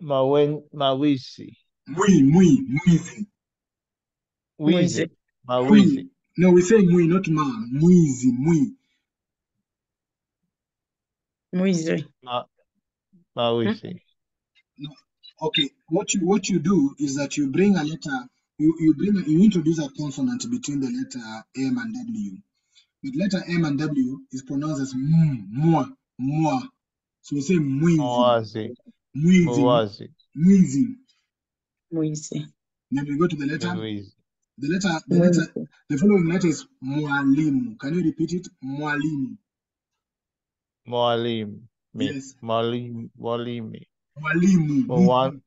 Ma, mawen, mawisi, Mwi, mwi, mwizi. wizi, Mwizi. mawizi, No, we say mwi, not ma. Mwizi, mwi. Mwizi. ma, mawizi, No, okay. What you what you do is that you bring a letter. You you bring a, you introduce a consonant between the letter M and W. But letter M and W is pronounced as m, mwa, mwa. So we say mwizi, mawazi, mwizi, mawazi, mwizi. Mwizi. Then we go to the letter. mawizi, The letter the letter the following letter is mwalimu. Can you repeat it? Mwalimu. mwalimu, mi, Yes. mwalimu, mwalimi, Mwalimu. mwa,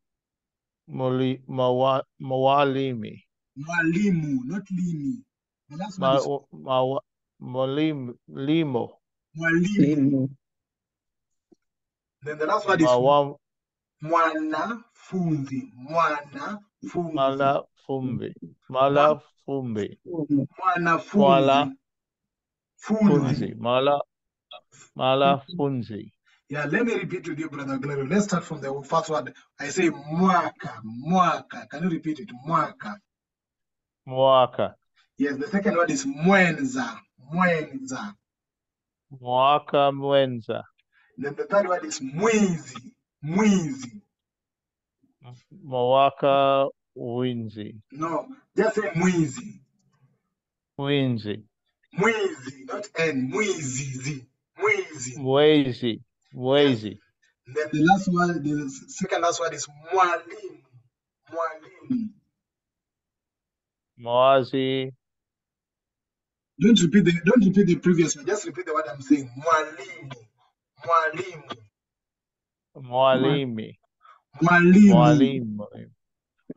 mwali, mawa, mwalimi, Mwalimu, not limi. The last one ma, is mawa, Molim, limo. Mwalimu. Then the last word is Mwanafunzi. Mwanafunzi. mala fumbi. Mala fumbi. Fumo. Mwanafunzi. Mwala Funzi. funzi. Mala, mala funzi. Yeah, let me repeat with you, Brother Glory. Let's start from the first word. I say mwaka, mwaka. Can you repeat it? Mwaka. Mwaka. Yes, the second word is mwenza, mwenza. Mwaka mwenza. Then the third word is mwizi, mwizi. Mwaka winzi. No, just say mwizi, Winzi. mwizi, not n, mwizi, zi, mwizi. Mwezi. Mwezi. Then the last word, the second last one is mwalimu, mwalimu. Mwazi. Don't repeat the don't repeat the previous one. Just repeat the word I'm saying. Mwalimu, mwalimu. Mwalimu. Mwalimu. Mwalimu.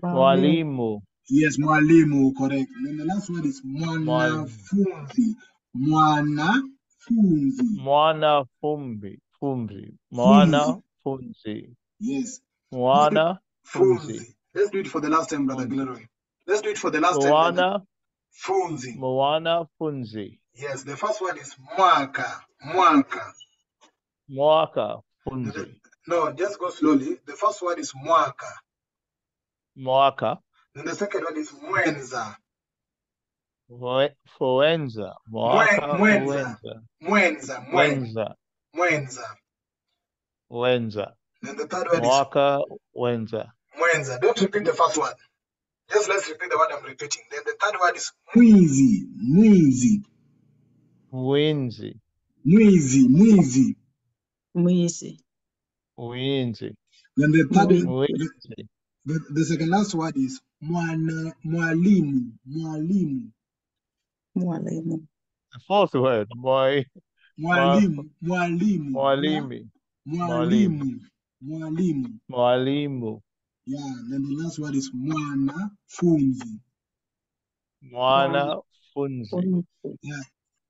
Mwalimu. Yes, mwalimu, correct. Then the last word is mwanafunzi, mwanafunzi. Mwana fumbi. Fumbi. Mwana funzi. Yes, Mwana funzi. funzi. Let's do it for the last time, brother Gilroy. Let's do it for the last time. brother. Mwana. Funzi. Mwana funzi. Yes, the first word is mwaka, mwaka. Mwaka funzi. No, just go slowly. The first word is mwaka. Mwaka. Then the second word is mwenza, Fue- Fuenza. Mwaka mwenza. fuenza. mwenza, mwenza, Wenza. mwenza. Then the third word is Mwaka wenza. mwenza. Don't repeat the first word. Just let's repeat the word I'm repeating. Then the third word is mwizi, mwizi, Winzi. mwizi, mwizi. Mwizi. Winzi. Then the third, the, the, the second last word is mwana, mwalimu, mwalimu, Mwalimu. The fourth word. Moi. mwalimu, mwalimu, Mwalimi. mwalimu, mwalimu. Mwalimu. Yeah, then the last word is mwanafunzi. Mwana funzi. Funzi.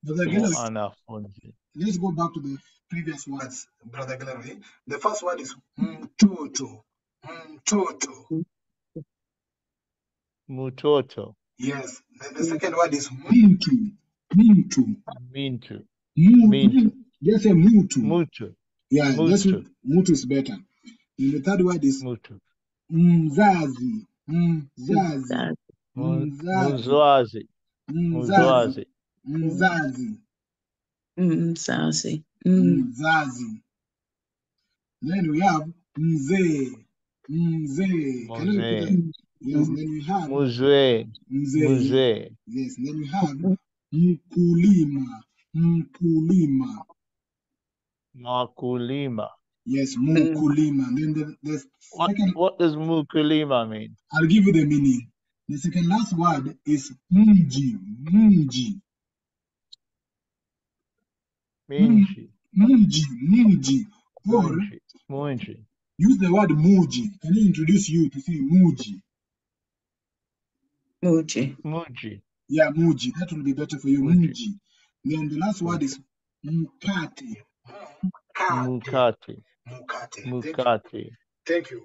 Brother Gilroy, Mwana funzi. let's go back to the previous words, Brother Gilroy. The first word is mtoto, mtoto. Mutoto. Yes. Then the second word is mtu, mtu. Mintu. Mu- Mintu. mu- Just say mutu. Mutu. Yeah, just Mutu. mutu is better. And the third word is Mutu. mzazi, mzazi, Mzazi. Mu- mzazi, Muzwazi. mzazi, mzazi, Mzazi. Mm. mzazi. Then we have mzee, mzee. Can you repeat Mzee. that? Yes. Then we have mzee. Muzee. Yes. Then we have mkulima, mkulima. Makulima. Yes, mkulima. Then the, the What, second, what does mukulima mean? I'll give you the meaning. The second last word is mji, mji, Minchi. Mji, mji. Or Munchi. Munchi. use the word muji. Can you introduce you to say muji? Muji. Muji. Yeah, muji. That will be better for you, Muji. muji. Then the last word is Mukati. Mukati. Mukati. Mukate. Thank you. Mukati. Thank you.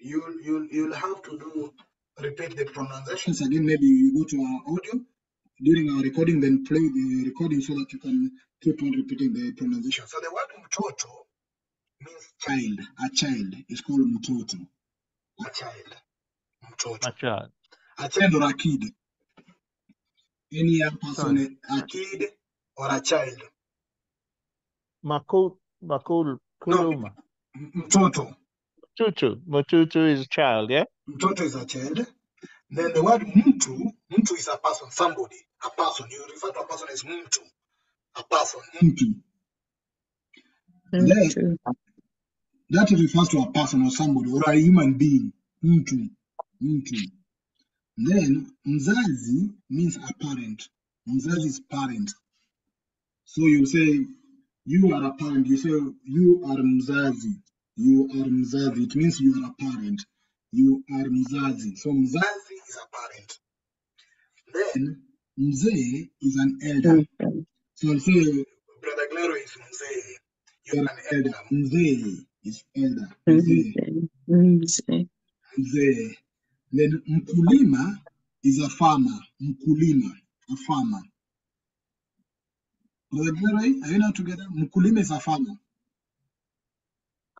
You'll you'll you'll have to do repeat the pronunciations again. Maybe you go to our audio during our recording, then play the recording so that you can keep on repeating the pronunciation. So the word mtoto means child. A child is called mtoto. A child. Mtoto. Machad. A child or a kid. Any young person, a kid or a child. Makul. Makul. Kuluma. m- mtoto. Tutu. Mututu is a child, yeah? Mtoto is a child. Then the word mtu, mtu is a person, somebody, a person. You refer to a person as mtu, a person, mtu. Then Mtu. that refers to a person or somebody or a human being. Mtu, mtu. Then mzazi means a parent. Mzazi is parent. So you say you are a parent. You say you are mzazi. You are mzazi. It means you are a parent. You are mzazi. So mzazi is a parent. Then mzee is an elder. So I'll say, Brother Glero is mzee. You're an elder. Mzee is elder. Mzee. Mzee. Mzee. Then mkulima is a farmer. Mkulima, a farmer. Brother Glero, are you now together? Mkulima is a farmer.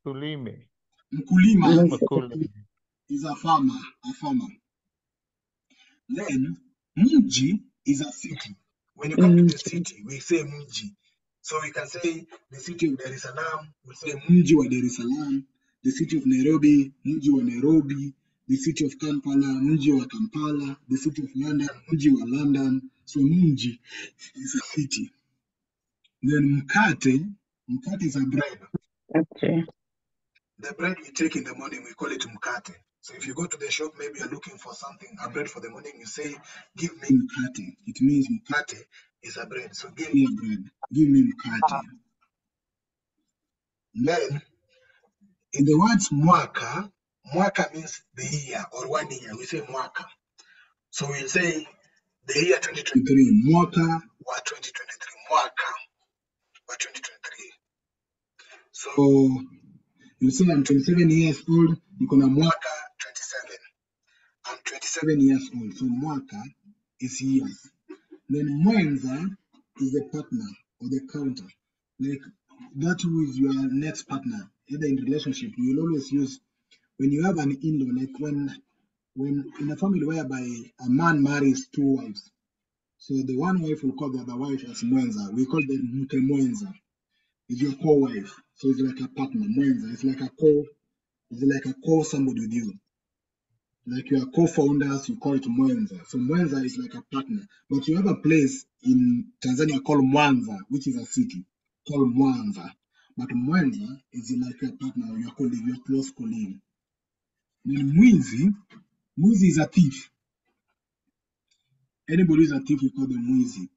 Kulime. Mkulima is a farmer, a farmer. Then mji is a city. When you come to the city, we say mji. So we can say the city of Dar es Salaam, we say mji wa Dar es Salaam. The city of Nairobi, mji wa Nairobi. The city of Kampala, mji wa Kampala. The city of London, mji wa London. So mji is a city. Then mkate, mkate is a bread. Okay. The bread we take in the morning, we call it mkate. So if you go to the shop, maybe you're looking for something, a bread for the morning, you say, give me mkate. It means mkate is a bread. So give me a bread. Give me mkate. Ah. Then, in the words mwaka, mwaka means the year or one year. We say mwaka. So we'll say the year 2023, mwaka wa 2023, mwaka wa 2023. So you say I'm 27 years old, niko na mwaka 27. I'm 27 years old, so mwaka is years. Then mwenza is the partner or the counter. Like that who is your next partner, either in relationship, you will always use when you have an in-law, like when when in a family whereby a man marries two wives. So the one wife will call the other wife as mwenza. We call them mke mwenza. Is your co-wife. So it's like a partner, mwenza. It's like a co, it's like a co somebody with you. Like you are co-founders, you call it mwenza. So mwenza is like a partner. But you have a place in Tanzania called Mwanza, which is a city called Mwanza. But mwenza is like a partner, your colleague, your close colleague. Then mwizi, mwizi is a thief. Anybody who's a thief, we call them mwizi.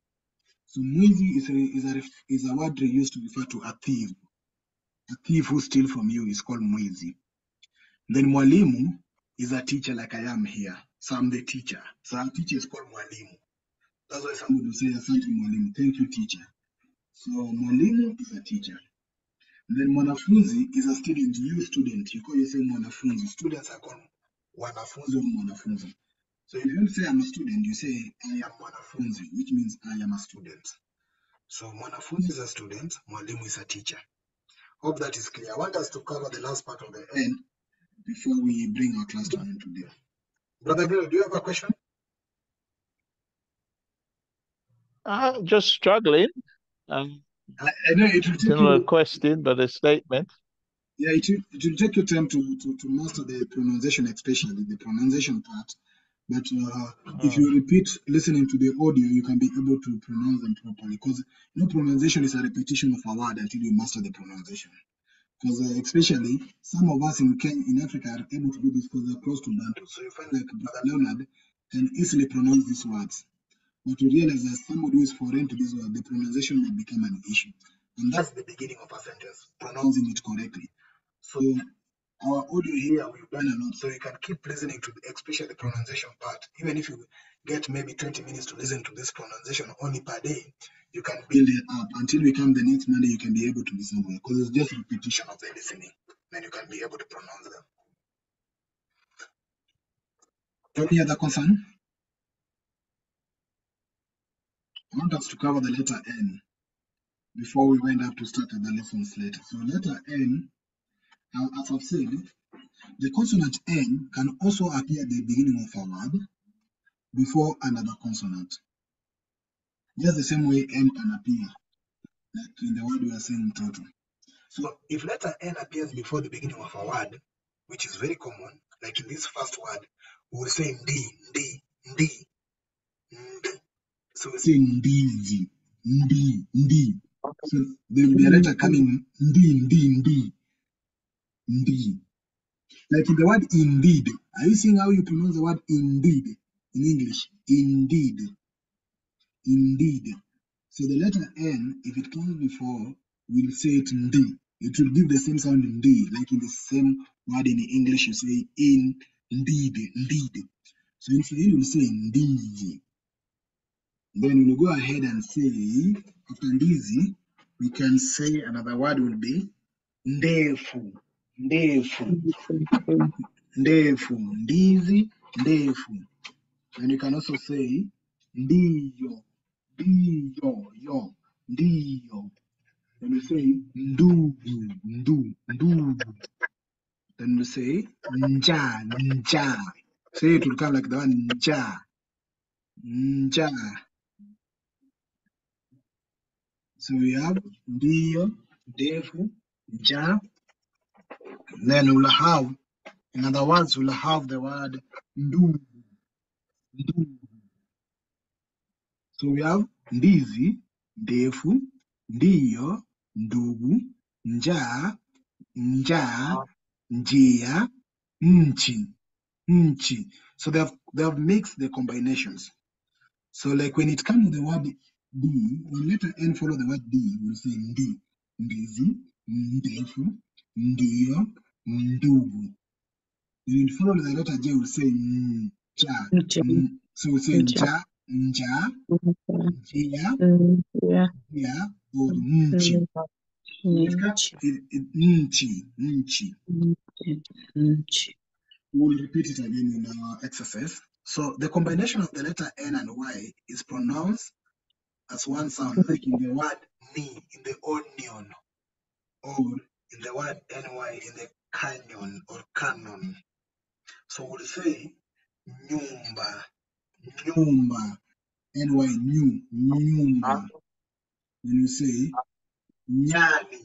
So mwizi is a, is a, is a word used to refer to a thief. A thief who steals from you is called mwizi. Then mwalimu is a teacher like I am here. So I'm the teacher. So our teacher is called mwalimu. That's why somebody will say, asante mwalimu. Thank you, teacher. So mwalimu is a teacher. Then mwanafunzi is a student. You student. You call yourself mwanafunzi. Students are called wanafunzi or mwanafunzi. So if you don't say I'm a student, you say I am mwanafunzi, which means I am a student. So mwanafunzi is a student, mwalimu is a teacher. Hope that is clear. I want us to cover the last part of the end before we bring our class to an end today. Brother Bill, do you have a question? Uh, just struggling. Um, I, I know it will it's take not a question, but a statement. yeah, it will, it will take you time to, to, to master the pronunciation, especially the pronunciation part. But uh, if you repeat listening to the audio, you can be able to pronounce them properly. Because you know, pronunciation is a repetition of a word until you master the pronunciation. Because uh, especially some of us in Kenya, in Africa are able to do this because they're close to Bantu. So you find like Brother Leonard can easily pronounce these words. But you realize that somebody who is foreign to this word, the pronunciation might become an issue. And that's the beginning of a sentence, pronouncing it correctly. So our audio here will learn a lot. So you can keep listening to the, especially the pronunciation part. Even if you get maybe 20 minutes to listen to this pronunciation only per day, you can build it up until we come the next Monday, you can be able to be somewhere because it's just repetition of the listening. Then you can be able to pronounce them. Any other concern? I want us to cover the letter N before we wind up to start the lessons later. So letter N, uh, as I've said, the consonant N can also appear at the beginning of a word before another consonant. Just the same way N can appear, like in the word we are saying total. So if letter N appears before the beginning of a word, which is very common, like in this first word, we will say ndi, ndi, ndi, ndi. So we say ndizi, ndi, ndi. So there will be a letter coming ndi, ndi, ndi, ndi. Like in the word indeed. Are you seeing how you pronounce the word indeed in English? Indeed. Indeed. So the letter N, if it comes before, we'll say it ndi. It will give the same sound ndi, like in the same word in English, you say in, indeed, indeed. So in Swahili, we'll say indeed. Then we'll go ahead and say after ndizi, we can say another word will be ndefu, ndefu, ndefu, ndizi, ndefu. And you can also say ndiyo, ndiyo, yo, ndiyo. Then we say ndugu, ndu, ndugu. Then we say nja, nja. Say it will come like the one nja, nja. So we have ndiyo, ndefu, nja. Then we'll have, in other words, we'll have the word ndugu, ndugu. So we have ndizi, ndefu, ndio, ndugu, njaa, njaa, njia, nchi, nchi. So they have they have mixed the combinations. So like when it comes to the word D, when letter N follow the word D, we'll say ndi, ndizi, ndefu, ndio, ndugu. It follow the letter J, we'll say. Mm, So say Nja. nja, nja, njia, Yeah. njia, or nchi. It ca- Nchi. Nchi, nchi. Nchi. We'll repeat it again in our exercise. So the combination of the letter N and Y is pronounced as one sound, like in the word ni, in the onion, or in the word NY, in the canyon or canon. So we'll say nyumba, nyumba, NY, new, nyumba. Ah. When you say nyani,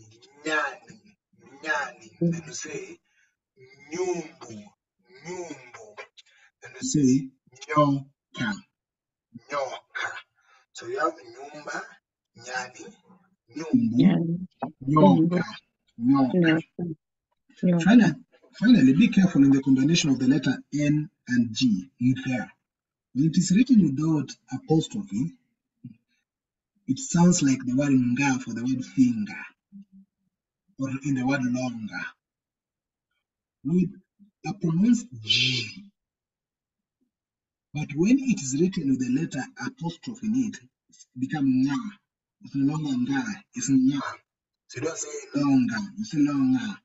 nyani, nyani, then you say nyumbu, nyumbu, then you say nyoka, nyoka. So you have nyumba, nyani, nyumbu, nyoka, Yeah. Finally, finally, be careful in the combination of the letter N and G in there. When it is written without apostrophe, it sounds like the word nga for the word finger, or in the word longer. With a pronounced G. But when it is written with the letter apostrophe in it, it's become nga. It's no longer nga, it's nga. So you don't say longer, you say longer.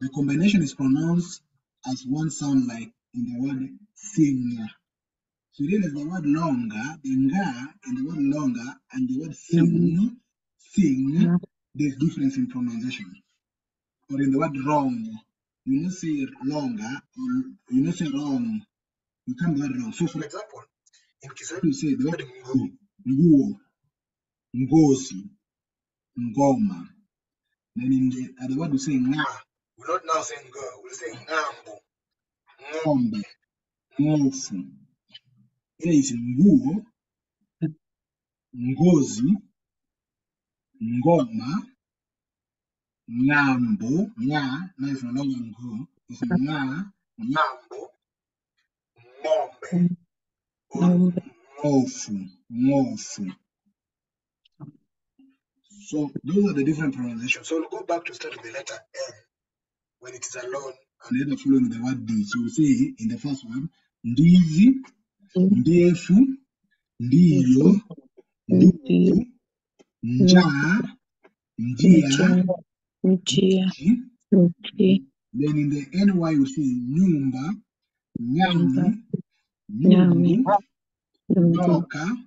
The combination is pronounced as one sound like in the word singer. So you realize the word longer, the nga in the word longer and the word sing, sing, there's difference in pronunciation. Or in the word wrong, you don't say longer or you not say wrong. You can't word wrong. So for example, in Kiswahili you say the word nguo, nguo, ngozi, ngoma. Then in the other word we say nga. We're not now saying go, we're saying ngambo, ng'ombe, ngofu. Here is nguo, ngozi, ngoma, ng'ambo, nga, now it's no longer nguo, it's nga, ng'ambo, ng'ombe, or Ng'ombe. ngofu, ngofu. So those are the different pronunciations. So we'll go back to start with the letter N when it is alone and the other following the word D. So we say in the first one, ndizi, ndefu, ndiyo, ndugu, njaa, njia, Njia. nchi. Then in the NY we say nyumba, Nyani. nyumbu, Nyumbu. nyoka.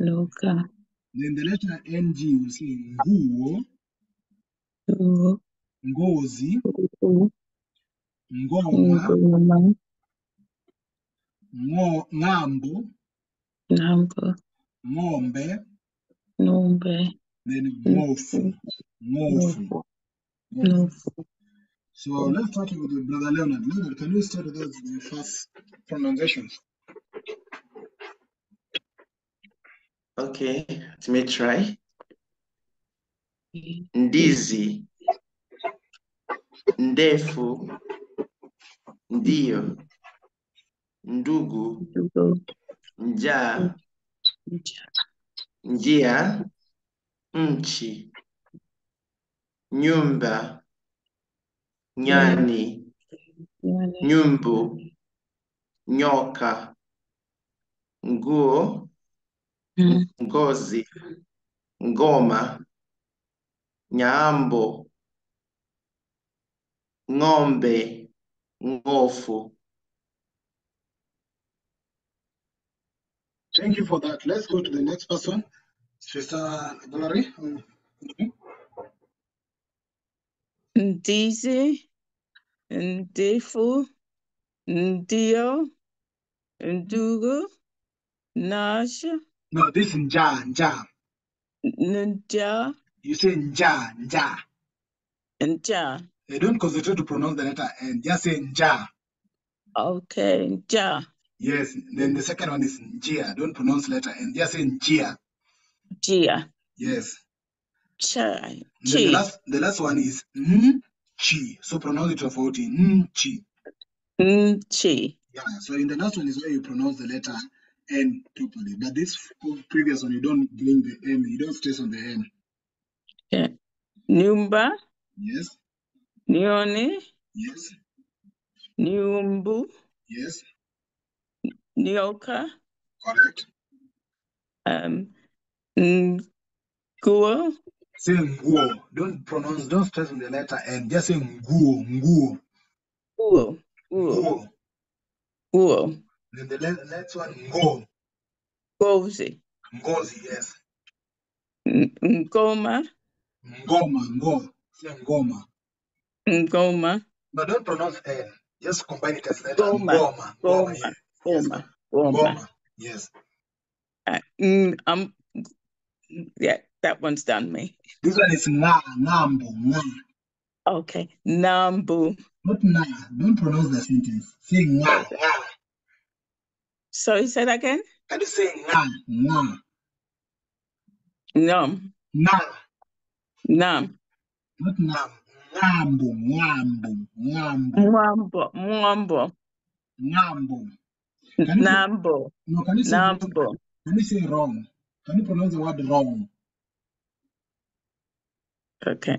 Loka. Then the letter NG we say nguo, ngozi, ngoma, Ngoma. ngo, ng'ambo, Ng'ambo. ng'ombe, Ng'ombe. then ngofu, ngofu. So let's start with the brother Leonard. Leonard, can you start with the first pronunciations? Okay, let me try. Ndizi, ndefu, ndio, ndugu, nja njaa, Njia. nchi, nyumba, nyani, Nyani. nyumbu, nyoka, nguo, Mm. ngozi, ngoma, nyambo, ng'ombe, ngofu. Thank you for that. Let's go to the next person. Sister Valerie. Ndizi, Ndifu, Ndio, Ndugu, Nasha, No, this is nja, nja. Nja, You say nja, nja. Nja. They don't concentrate to pronounce the letter N. Just say nja. Okay, Nja, Yes. Then the second one is njia. Don't pronounce letter N. Just say njia. Jia, Yes. Chai, Then the last, the last one is nchi. So pronounce it for 40. Nchi. Nchi. Yeah. So in the last one is where you pronounce the letter N properly. But this previous one, you don't bring the N. You don't stress on the N. Yeah. Nyumba, Yes. Nione, Yes. Nyumbu, Yes. Nyoka, Correct. um, Nguo, Say nguo. Don't pronounce, don't stress on the letter N. Just say nguo, nguo, Nguo, Nguo, nguo. Then the next one, ngo. Gozi, Ngozi, yes. Ngoma, Ngoma, ngo. Say ngoma. Ngoma, But don't pronounce N. Just combine it as letter Goma, ngoma. Ngoma, Goma, yes. yes. Goma, Goma. Ngoma, yes. Uh, mm, um, yeah, that one's done me. This one is nga, ngambo, nga. Okay, Nambu. Not na. Don't pronounce the sentence. Say nga, nga. Sorry, say that again. Can you say nga, nga, Nam, na? Nam, Not nam. Ngambo, ngambo, ngambo, Mwambo, Mwambo, ngambo. Can you say, Nambo, no, can you say, Nambo. can you say wrong? Can you pronounce the word wrong? Okay,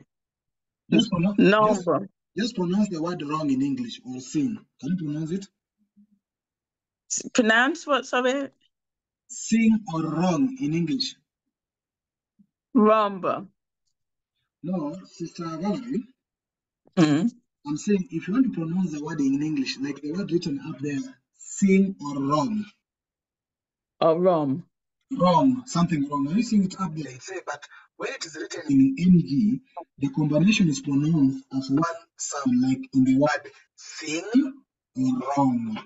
Just pronounce, just, just pronounce the word wrong in English or sing. Can you pronounce it? Pronounce what's of it? Sing or wrong in English? Rombo. No, Sister Valerie, Mm. I'm saying if you want to pronounce the word in English, like the word written up there, sing or wrong, Or Rom. wrong, something wrong. When you sing it up there, it's say, but when it is written in NG, the combination is pronounced as one sound, like in the word sing or wrong.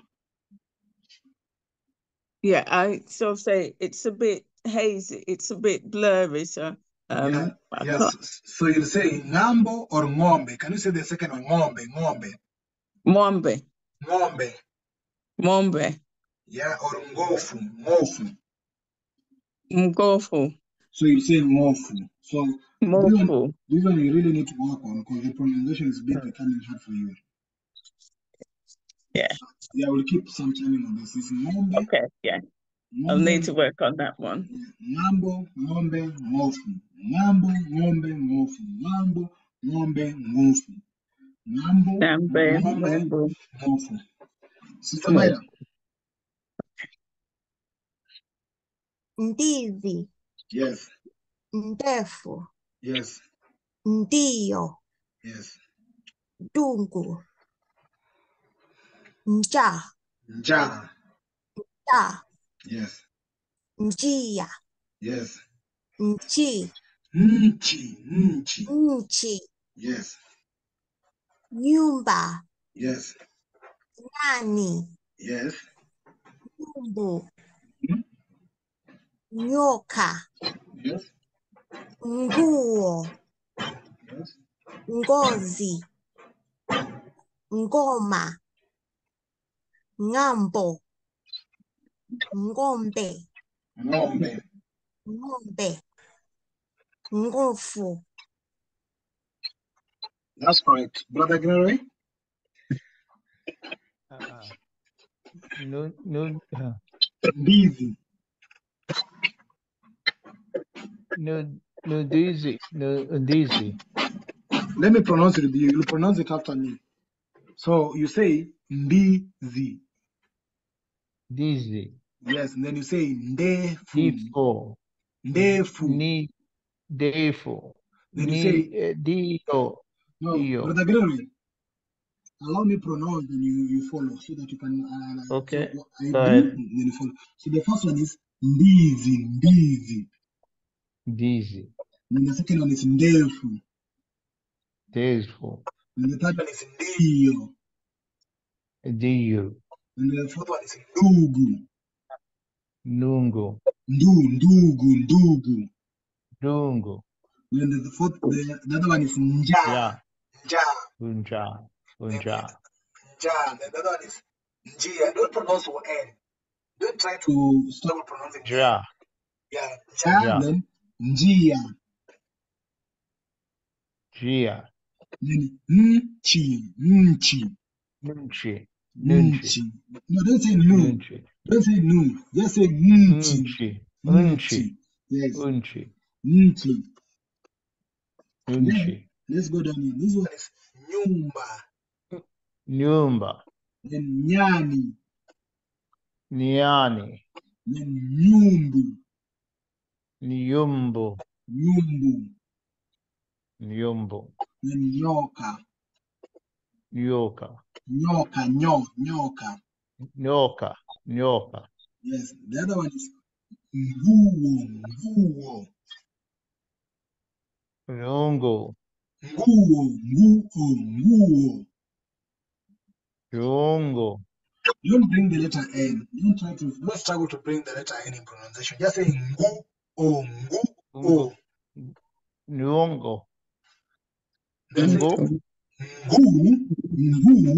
Yeah, I sort of say it's a bit hazy, it's a bit blurry, so um Yeah, yes. can't So you'll say ngambo or ngombe. Can you say the second one? Ngombe, ngombe, Mwambe, ngombe. Mwambe, Yeah, or ngofu, ngofu. Mgofu, So you say ngofu. So this one, this one you really need to work on because the pronunciation is bit becoming hard for you. Yeah, Yeah, we'll keep some timing on this. It's ngombe, okay, yeah. I'll need to work on that one. ngambo, ngombe, ngofu. Ngambo, ngombe, ngofu. Ngambo, ngombe, ngofu. Ngambo, Nambe, ngombe, Mwambo. ngofu. Sister Mo- Maida. Ndizi, Yes, ndefu, yes, ndio, yes. dungu, nja, Njaa. ta, Yes, njia, yes. nchi, Nchi, nchi. nchi, Yes, nyumba, yes, nani, yes. nyumbu, Hmm? nyoka, Yes, nguo, yes. ngozi, ngoma, ng'ambo, ng'ombe, Ng'ombe. ng'ombe, ngofu, That's correct. Brother Gary? Uh, no, no, uh, Ndizi. no, no, Daisy, no, Daisy. Let me pronounce it you. You pronounce it after me. So you say ndizi. Daisy. Yes, and then you say ndefu. Ndefu. Ni. Defo. Then you Ni. say eh, Dio. no, Dio. Brother Gregory. Allow me pronounce, then you, you follow so that you can. Uh, Okay, So I do, then you follow. So the first one is ndizi, ndizi. Dizi. Then the second one is ndefu. Defo. Then the third one is ndio. Dio. And the fourth one is ndugu. Nungo. Ndu, ndugu, ndugu. Dungo. Then the fourth, the, the other one is nja, Ja. nja. Unja. nja. Then the other one is njia. Don't pronounce O N. Don't try to struggle pronouncing N. Ja. Yeah, nja, Ja. then njia. Gia. Then nchi, nchi, Nunchi. Nunchi. nchi. No, don't say nu. Nunchi. Don't say nu. Just say nchi. Unchi. nchi. Yes, Unchi. nchi. Then let's go down here. This one is nyumba. Nyumba. Then nyani. Niani. Then nyumbu, Nyumbu. nyumbu. Nyumbu. Then nyoka, Nyoka. nyoka, nyo, nyoka. Nyoka. Nyoka. Yes, the other one is nguo, nguo, nyongo nguo, nguo, nguo. nyongo Don't bring the letter N. Don't try to, don't struggle to bring the letter N in pronunciation. Just say ngu, o, ngu, o. Rungu. Say Ngu. ngu, ngu,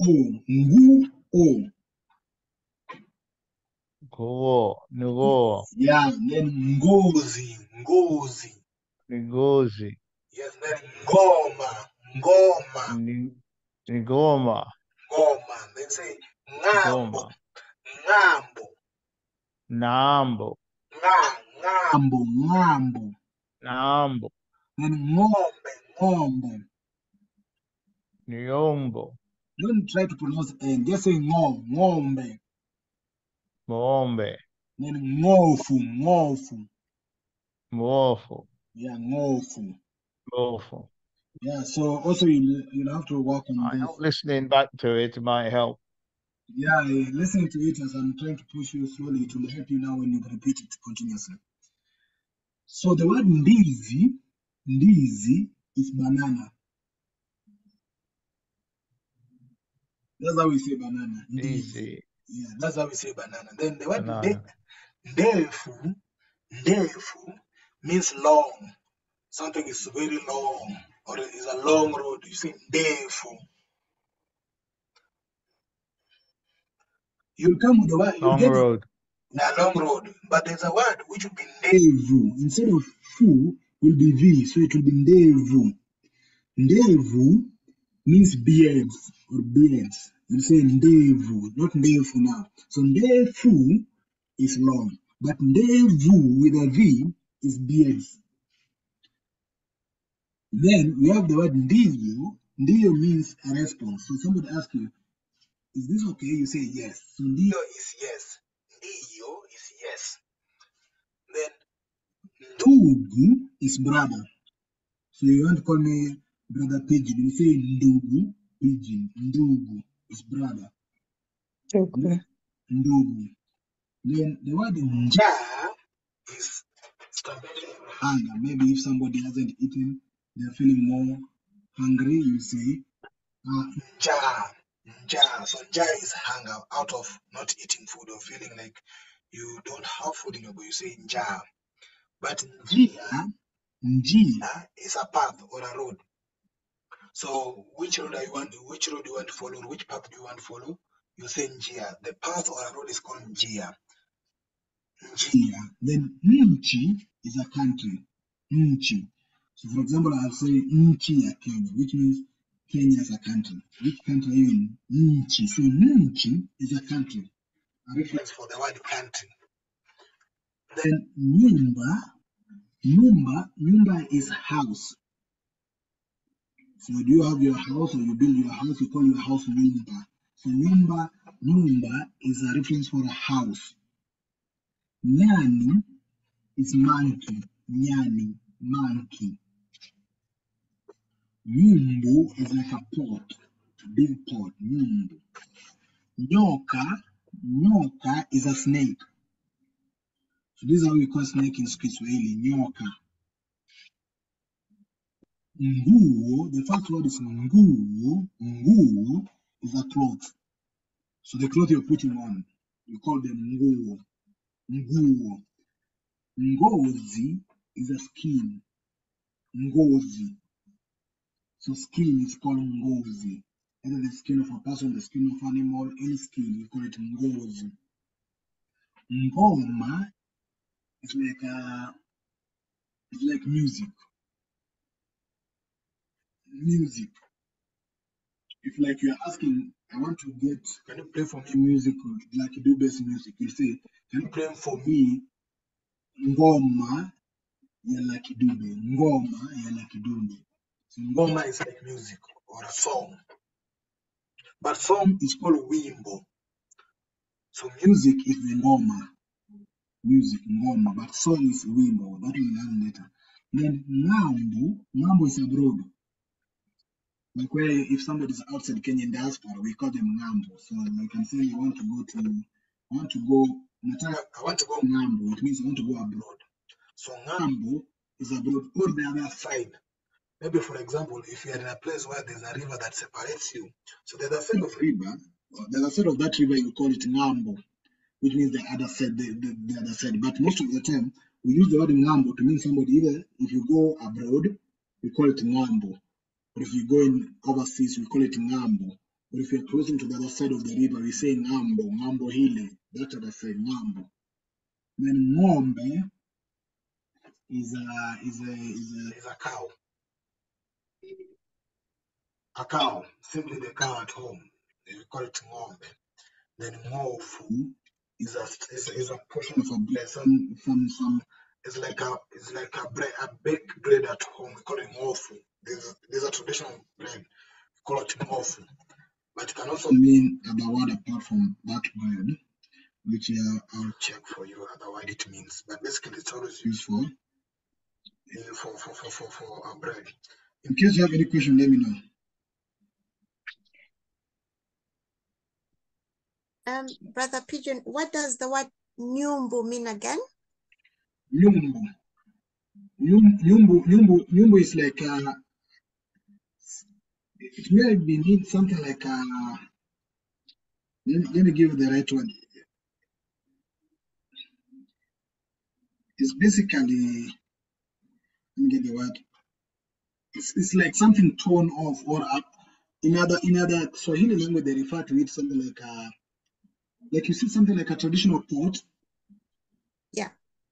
o, ngu, o. Nguo. Nguo. Yeah, then ngozi, ngozi. Ngozi. Yes, then ngoma, ngoma, Ni- Ngoma. ngoma. Then say ng'ambo, ng'ambo, Nambo. nga, ng'ambo, ng'ambo. Nambo. Then ngombe, ngombe. Nyumbu. Don't try to pronounce N. Just say ngo, ngombe. Ng'ombe. Then ngofu, ngofu. Mwofu. Yeah, ngofu. Mwofu. Yeah, so also you'll, you'll have to work on I this. hope listening back to it might help. Yeah, listening to it as I'm trying to push you slowly, it will help you now when you repeat it continuously. So the word ndizi, ndizi is banana. That's how we say banana. Easy. Yeah, that's how we say banana. Then the word nde, Banana. ndefu, ndefu means long. Something is very long or it is a long road. You say ndefu. You'll come with the word, Long get road. a long road, but there's a word which will be ndevu. Instead of fu, will be v, so it will be ndevu. Ndevu means beards or beards. You say ndevu, not ndefu now. So ndefu is long, but ndevu with a v is beards. Then we have the word ndiyo. Ndiyo means a response. So somebody asks you, is this okay? You say yes. So ndiyo is yes. Ndiyo is yes. Ndugu is brother. So you want to call me brother pigeon. You say ndugu pigeon. Ndugu is brother. Okay. Ndugu. Then the word nja is hunger. Maybe if somebody hasn't eaten, they're feeling more hungry, you say uh, nja. Nja. So nja is hunger out of not eating food or feeling like you don't have food in your body. You say nja. But njia, njia is a path or a road. So which road are you want? Which road do you want to follow? Which path do you want to follow? You say njia. The path or a road is called njia. Njia. Then nchi is a country. Nchi. So for example, I'll say nchi ya Kenya, which means Kenya is a country. Which country are you in? Nchi. So nchi is a country. A reference for the word country. Then nyumba. Nyumba. Nyumba is house. So do you have your house or you build your house? You call your house nyumba. So nyumba, nyumba is a reference for a house. Nyani is monkey. Nyani, monkey. Nyumbu is like a pot, a big pot. Nyumbu. Nyoka, nyoka is a snake. So this is how we call snake in Kiswahili, nyoka. Nguo, the first word is nguo. Nguo is a cloth. So the cloth you're putting on, you call them nguo. Nguo. Ngozi is a skin. Ngozi. So skin is called ngozi. Either the skin of a person, the skin of animal, any skin, you call it ngozi. Ngoma is like a, it's like music. Music. If like you're asking, I want to get, can you play for me music, like you do bass music? You say, can you play for me ngoma ya Lucky Dube? Ngoma ya Lucky Dube. So ngoma is like music or a song. But song is called wimbo. So music is the ngoma. Music, ngoma. But song is wimbo. That will learn later. Then ngambo, ngambo is abroad. Like where if somebody is outside Kenyan diaspora, we call them ngambo. So I can say I want to go to, I want to go, nataka, I want to go ngambo. It means I want to go abroad. So ngambo is abroad or the other side. Maybe for example, if you're in a place where there's a river that separates you, so the other side of river, or the other side of that river, you call it ngambo, which means the other side, the, the, the other side. But most of the time, we use the word ngambo to mean somebody either if you go abroad, we call it ngambo. Or if you go in overseas, we call it ngambo. Or if you're crossing to the other side of the river, we say ngambo, ngambo hile, that other side, ngambo. Then ng'ombe is a is a is a is a cow. A cow, simply the cow at home. We call it ng'ombe. Then ngofu is a is, is a portion of a bread. Some some some it's like a it's like a bread a baked bread at home. We call it ngofu. There's there's a traditional bread. We call it ngofu. But it can also mean other word apart from that bread, which uh, I'll check for you other word it means. But basically it's always used for uh, for for for for, for a bread. In case you have any question, let me know. Um, Brother Pigeon, what does the word nyumbu mean again? Nyumbu. Nyum- Nyumbu, nyumbu, nyumbu is like uh, it may be mean something like uh, let, me- let me give you the right one. It's basically let me get the word. It's, it's like something torn off or up. In other in other Swahili language they refer to it something like uh like you see something like a traditional pot. Yeah.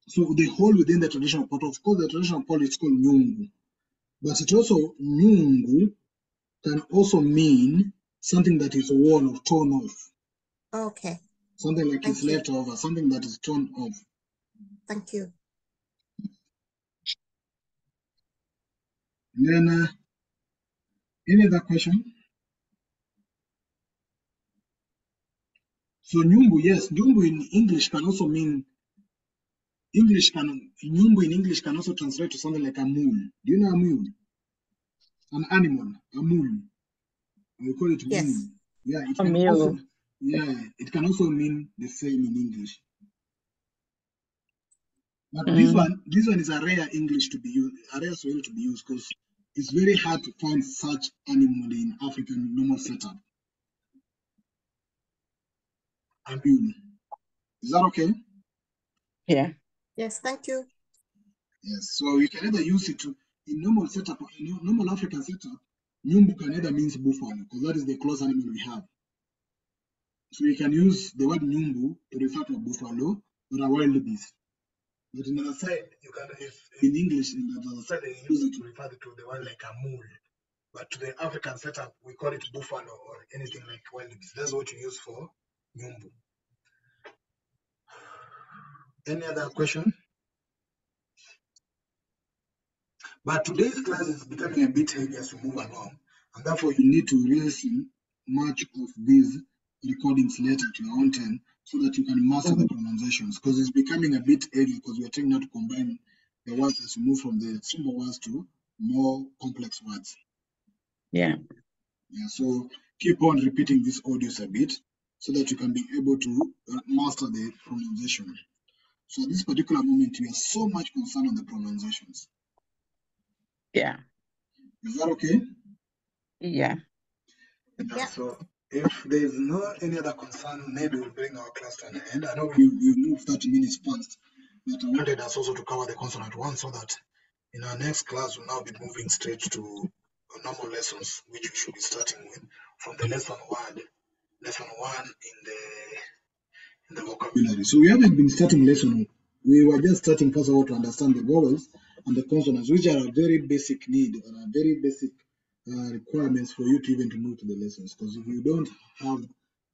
So the hole within the traditional pot, of course, the traditional pot is called nyungu, but it also nyungu can also mean something that is worn or torn off, Okay, something like it's Thank you. left over, something that is torn off. thank you. And then, uh, any other question? So nyumbu, yes, nyumbu in English can also mean English can nyumbu in English can also translate to something like a mule. Do you know a mule? An animal, a mule. We call it Yes. mule. Yeah, it A can mule. also yeah, it can also mean the same in English. But this Mm. one, this one is a rare English to be used, a rare Swahili to be used because it's very hard to find such animal in African normal setup. A mule. Is that okay? Yeah. Yes, thank you. Yes. So you can either use it to in normal setup, in no- normal African setup, nyumbu can either means buffalo because that is the close animal we have. So you can use the word nyumbu to refer to a buffalo or a wild beast. But in the other side, you can, if in English, in the other side, they use it to refer to the one like a mule. But to the African setup, we call it buffalo or anything like wild beast. That's what you use for nyumbu. Any other question? But today's class is becoming a bit heavy as we move along, and therefore you need to listen much of these recordings later to your own time so that you can master the mm-hmm. pronunciations because it's becoming a bit heavy because we are trying now to combine the words as we move from the simple words to more complex words. Yeah. Yeah, so keep on repeating these audios a bit so that you can be able to uh, master the pronunciation. So at this particular moment, we are so much concerned on the pronunciations. Yeah. Is that okay? Yeah. Yeah, Yeah. So if there's no any other concern, maybe we'll bring our class to an end. I know we we moved 30 minutes past, but I wanted us also to cover the consonant one so that in our next class we'll now be moving straight to normal lessons, which we should be starting with from the lesson one, lesson one in the in the vocabulary. So we haven't been starting lesson. We were just starting first of all to understand the vowels and the consonants, which are a very basic need and a very basic uh, requirements for you to even to move to the lessons. Because if you don't have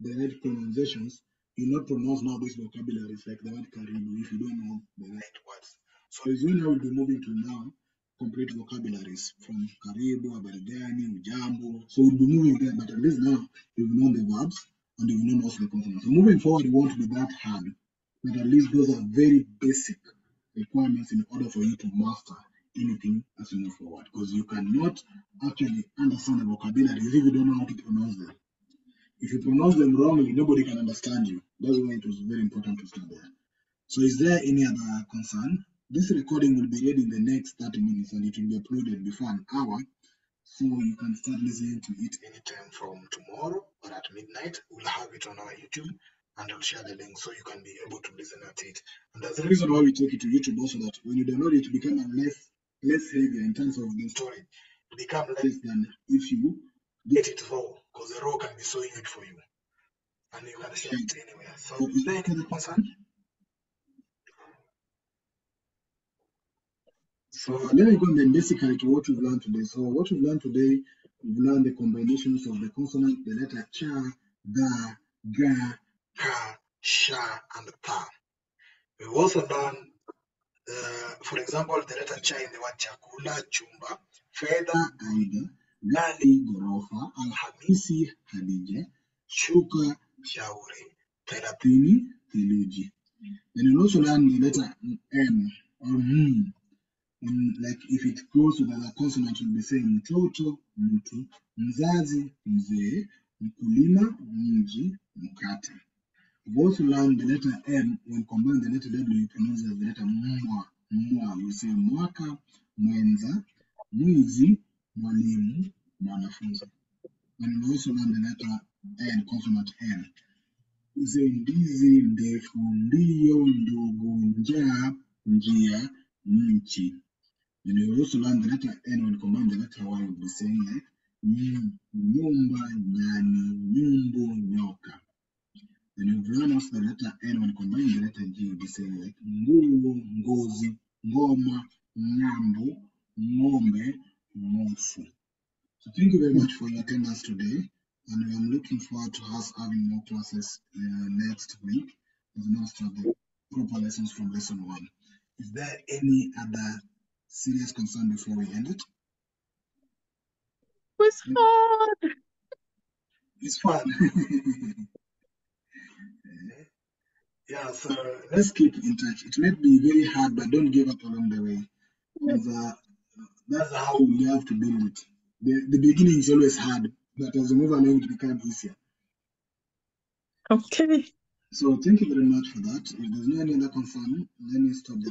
the right pronunciations, you not pronounce now these vocabularies like the word karibu if you don't know the right words. So it's when I will be moving to now complete vocabularies from karibu, habari gani, ujambo. So we'll be moving there, but at least now you've known the verbs and you've known also the consonants. So moving forward, it won't be that hard, but at least those are very basic requirements in order for you to master anything as you move forward. Because you cannot actually understand the vocabulary if you don't know how to pronounce them. If you pronounce them wrongly, nobody can understand you. That's why it was very important to start there. So is there any other concern? This recording will be ready in the next 30 minutes and it will be uploaded before an hour. So you can start listening to it anytime from tomorrow or at midnight. We'll have it on our YouTube and I'll share the link so you can be able to listen at it. And that's the reason why we take it to YouTube also that when you download it, it becomes less less heavy in terms of the story. It becomes less than if you get it raw, because the raw can be so huge for you. And you can share it anywhere. So is there any other concern? So let me go then basically to what we've learned today. So what we've learned today, we've learned the combinations of the consonant, the letter cha, ga, ga, ka, sha, and pa. We've also learned, uh, for example, the letter cha in the word chakula, chumba, fedha, aidha, gali, ghorofa, alhamisi, hadija, shuka, shauri, thelathini, theluji. Then you'll also learn the letter M or M. And like if it goes with another consonant, will be saying mtoto, mtu, mzazi, mzee, mkulima, mji, mkate. We've also learned the letter M when combined the letter W, you pronounce as the letter mwa, mwa. You say mwaka, mwenza, mwizi, mwalimu, mwanafunzi. And we also learned the letter N, consonant N. Say ndizi, ndefu, ndio, ndugu, njaa, njia, nchi. And you will also learn the letter N when combined the letter Y, you'll be saying nyi- nyumba, nyani, nyumbu, nyoka. Then you've learned also the letter N when combined the letter G, you'll be saying like nguo, ngozi, ngoma, ng'ambo, ng'ombe, mofu. So thank you very much for your attendance today. And I'm looking forward to us having more classes uh, next week as now start the proper lessons from lesson one. Is there any other serious concern before we end it? It was hard. It's fun. yeah, so let's keep in touch. It may be very hard, but don't give up along the way. Because, uh, that's how we have to build it. The, the beginning is always hard, but as we move along, it becomes easier. Okay. So thank you very much for that. If there's no any other concern, let me stop the